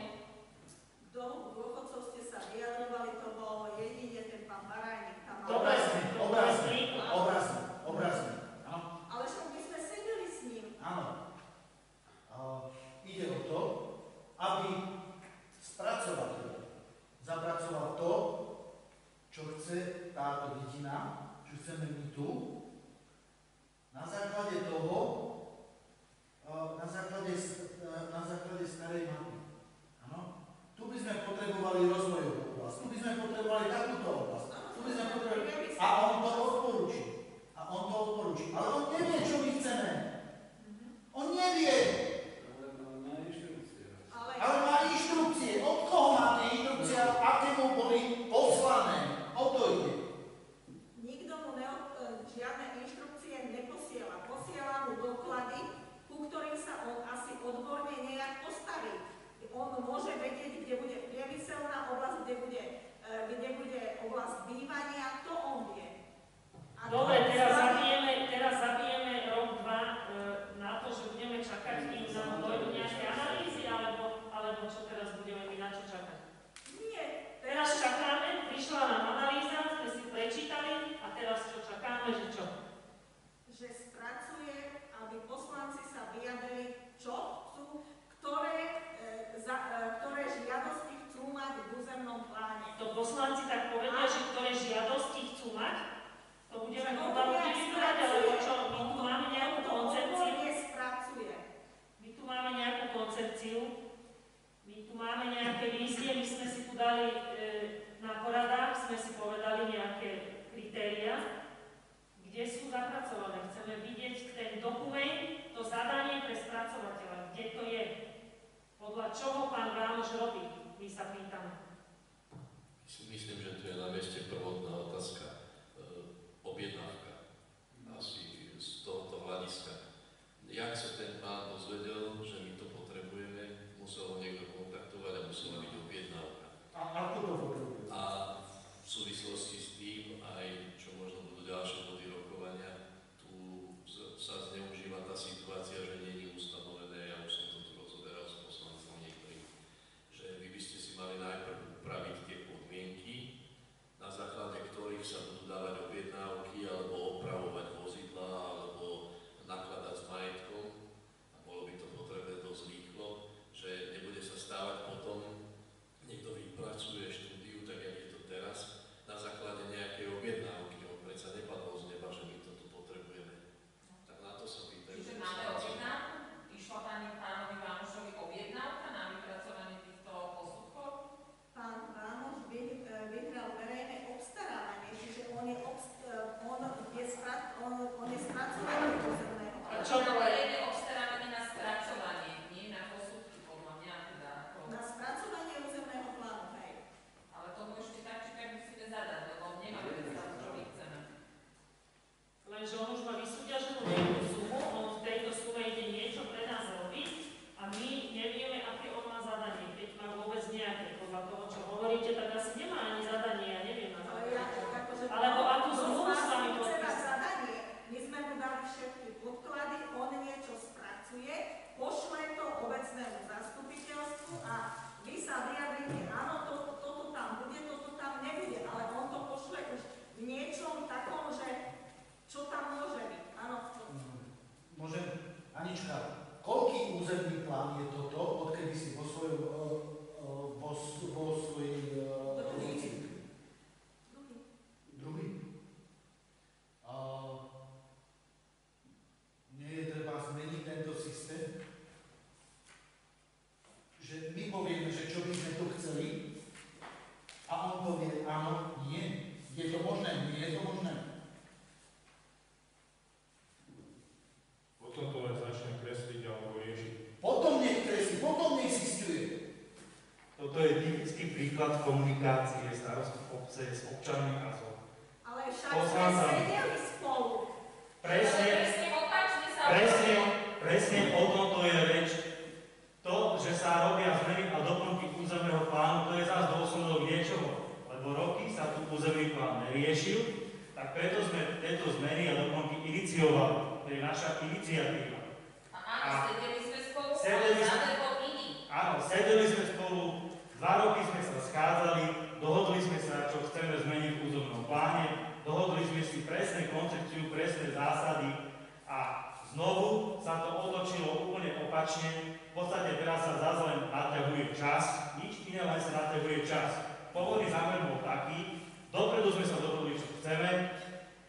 Speaker 4: Pôvodný zámer bol taký, dopredu sme sa dohodli, čo chceme,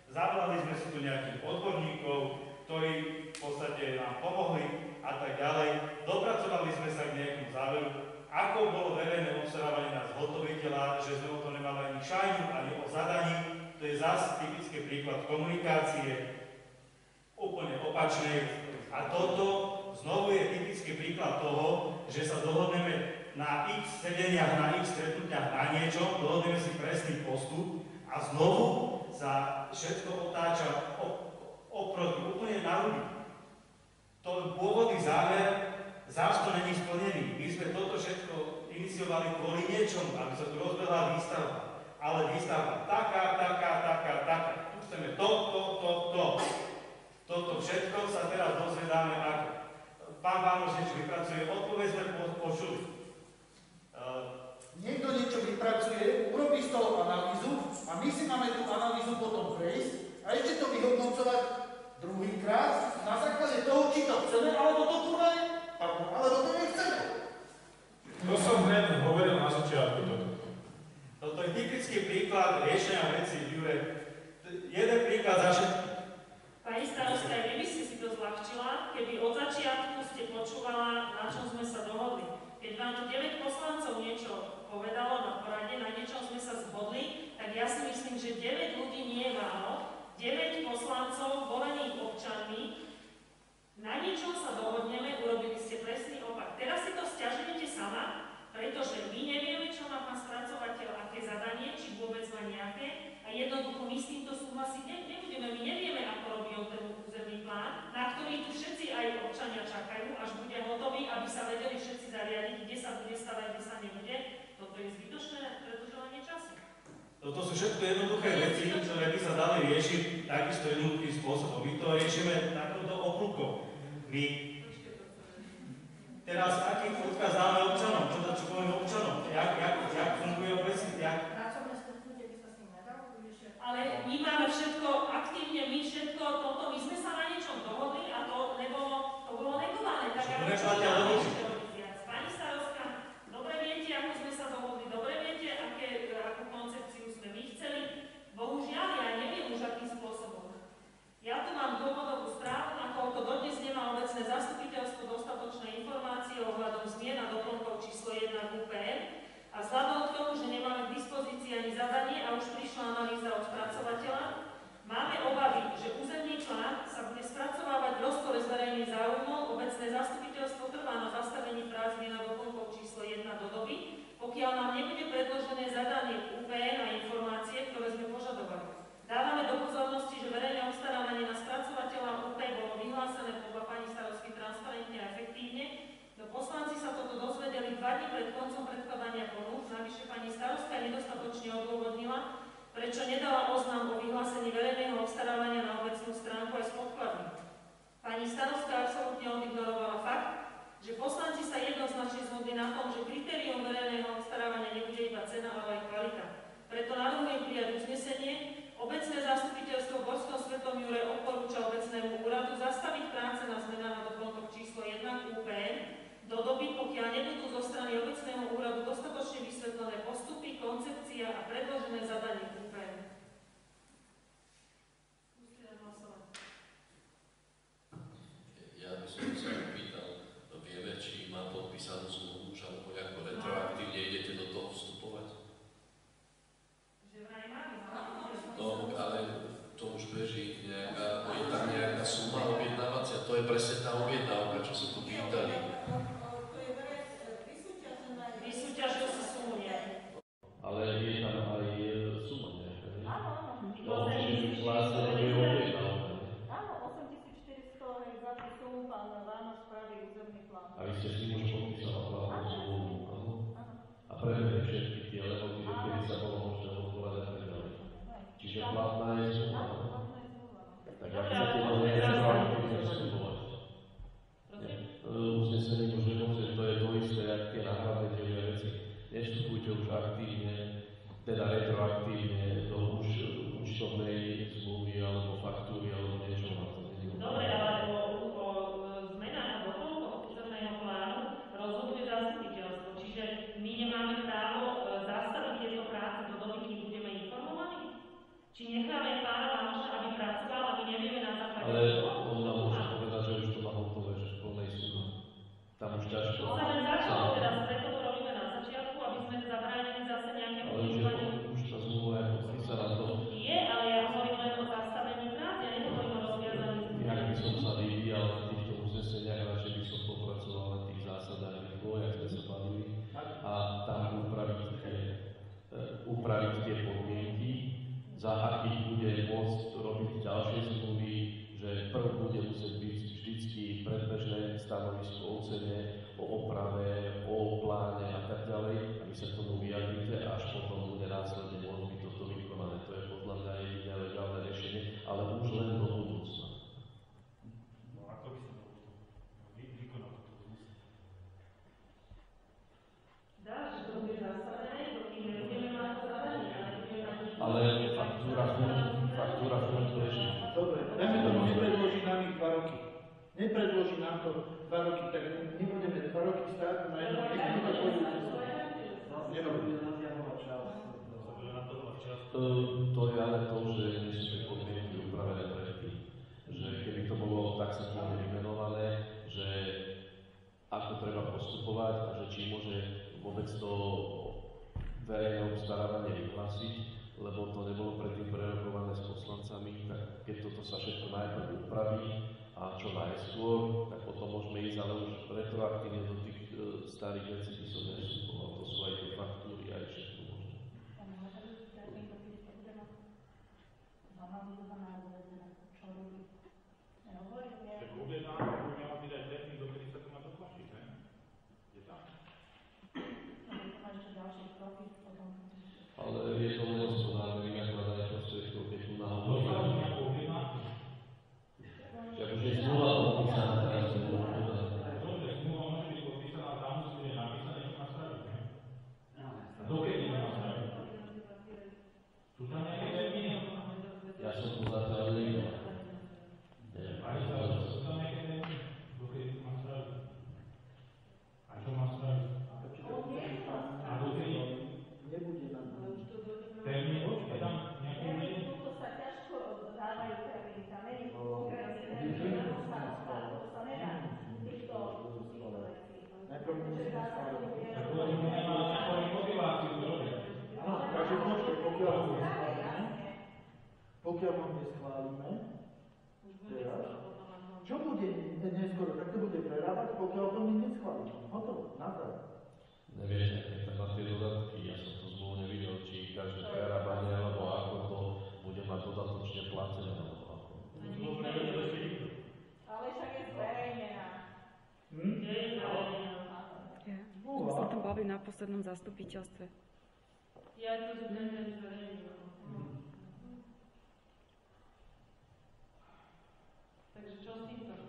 Speaker 4: zavolali sme si tu nejakých odborníkov, ktorí v podstate nám pomohli a tak ďalej. Dopracovali sme sa k nejakému záveru, ako bolo verejné obstarávanie na zhotoviteľa, že sme o to nemali ani šajnu, ani o zadaní. To je zase typický príklad komunikácie, úplne opačnej. A toto znovu je typický príklad toho, že sa dohodneme na x sedeniach, na x stretnutiach na niečo, dohodneme si presný postup a znovu sa všetko otáča oproti, úplne na ruby. To pôvodný zámer zás to není splnený. My sme toto všetko iniciovali kvôli niečomu, aby sa tu rozbehla výstavba. Ale výstavba taká, taká, taká, taká. Tu chceme to, to, to, to. Toto všetko sa teraz dozvedáme ako. Pán Vánoš niečo vypracuje, odpoveď sme po- počuli. Uh,
Speaker 11: Niekto niečo vypracuje, urobí z toho analýzu a my si máme tú analýzu potom prejsť a ešte to vyhodnocovať druhýkrát na základe toho, či to chceme, alebo to kurva je, alebo to nechceme.
Speaker 12: To som hneď hovoril na začiatku toto.
Speaker 4: toto je typický príklad riešenia veci, Jure. Jeden príklad za všetky.
Speaker 7: Pani starostka, aj vy by ste si to zľahčila, keby od začiatku ste počúvala, na čom sme sa dohodli. Keď vám tu 9 poslancov niečo povedalo na porade, na niečom sme sa zhodli, tak ja si myslím, že 9 ľudí nie je málo. 9 poslancov volených občanmi, na niečom sa dohodneme, urobili ste presný opak. Teraz si to stiažujete sama, pretože my nevieme, čo má pán spracovateľ, aké zadanie, či vôbec má nejaké, a jednoducho my s týmto súhlasiť ne- nebudeme. My nevieme, ako robí on ten plán, na ktorý tu všetci aj občania čakajú, až bude hotový, aby sa vedeli všetci zariadiť, kde sa bude stavať, kde sa nebude. Toto je zbytočné predlžovanie času.
Speaker 4: Toto sú všetko jednoduché veci, ktoré by sa dali riešiť takisto jednoduchým spôsobom. My to riešime takouto okrukou. My teraz aký odkaz dáme občanom, čo, čo povieme občanom, jak, jak, jak funguje veci, jak,
Speaker 14: Pracovné stretnutie by sa s tým nedalo vyriešiť.
Speaker 7: Ale my máme všetko aktívne, my všetko toto, my sme sa na niečom dohodli a to nebolo, to bolo negované. Tak ako čo? Pani starostka, dobre viete, ako sme sa dohodli, dobre viete, aké, akú koncepciu sme my chceli. Bohužiaľ, ja neviem už akým spôsobom. Ja tu mám dôvodovú správu, nakoľko dodnes nemá obecné zastupiteľstvo dostatočné informácie ohľadom zmien a
Speaker 1: a vzhľadom k tomu, že nemáme k dispozícii ani zadanie
Speaker 16: a už prišla analýza od spracovateľa, máme obavy, že územný plán sa bude spracovávať v rozpore s verejným záujmom, obecné zastupiteľstvo trvá na zastavení
Speaker 7: prác
Speaker 16: na doplnkov číslo 1 do doby, pokiaľ nám nebude predložené zadanie UPN a informácie, ktoré sme požadovali. Dávame do pozornosti, že verejné obstarávanie na
Speaker 7: Poslanci sa toto dozvedeli dva dní pred koncom predkladania ponúk, navyše pani starostka nedostatočne odôvodnila, prečo nedala oznám o vyhlásení verejného obstarávania na obecnú
Speaker 16: stránku aj s podkladmi. Pani starostka absolútne odignorovala fakt, že
Speaker 7: poslanci sa jednoznačne zhodli na tom,
Speaker 16: že kritérium verejného obstarávania nebude iba
Speaker 7: cena, ale aj kvalita. Preto navrhujem prijať
Speaker 16: uznesenie, obecné zastupiteľstvo v Borskom svetom Jure odporúča obecnému úradu zastaviť práce na zmenách na doplnkoch číslo 1 UPN do doby, pokiaľ nebudú zo strany obecného úradu dostatočne vysvetlené postupy, koncepcia a predložené zadanie. stanovisko, o cene, o oprave, o pláne a tak ďalej. A vy sa k tomu vyjadrite a až potom bude následne
Speaker 11: voľby Hotovo, na
Speaker 17: to.
Speaker 18: Vieš, tam
Speaker 16: tie dodatky, ja som to zmluvu nevidel, či každé prerábanie, alebo ako to bude mať dodatočne platené, alebo ako.
Speaker 1: Ale však je zverejnená.
Speaker 11: Hm?
Speaker 7: Je zverejnená.
Speaker 14: Ja. Tam bavili na poslednom zastupiteľstve.
Speaker 7: Ja to. Takže čo s týmto?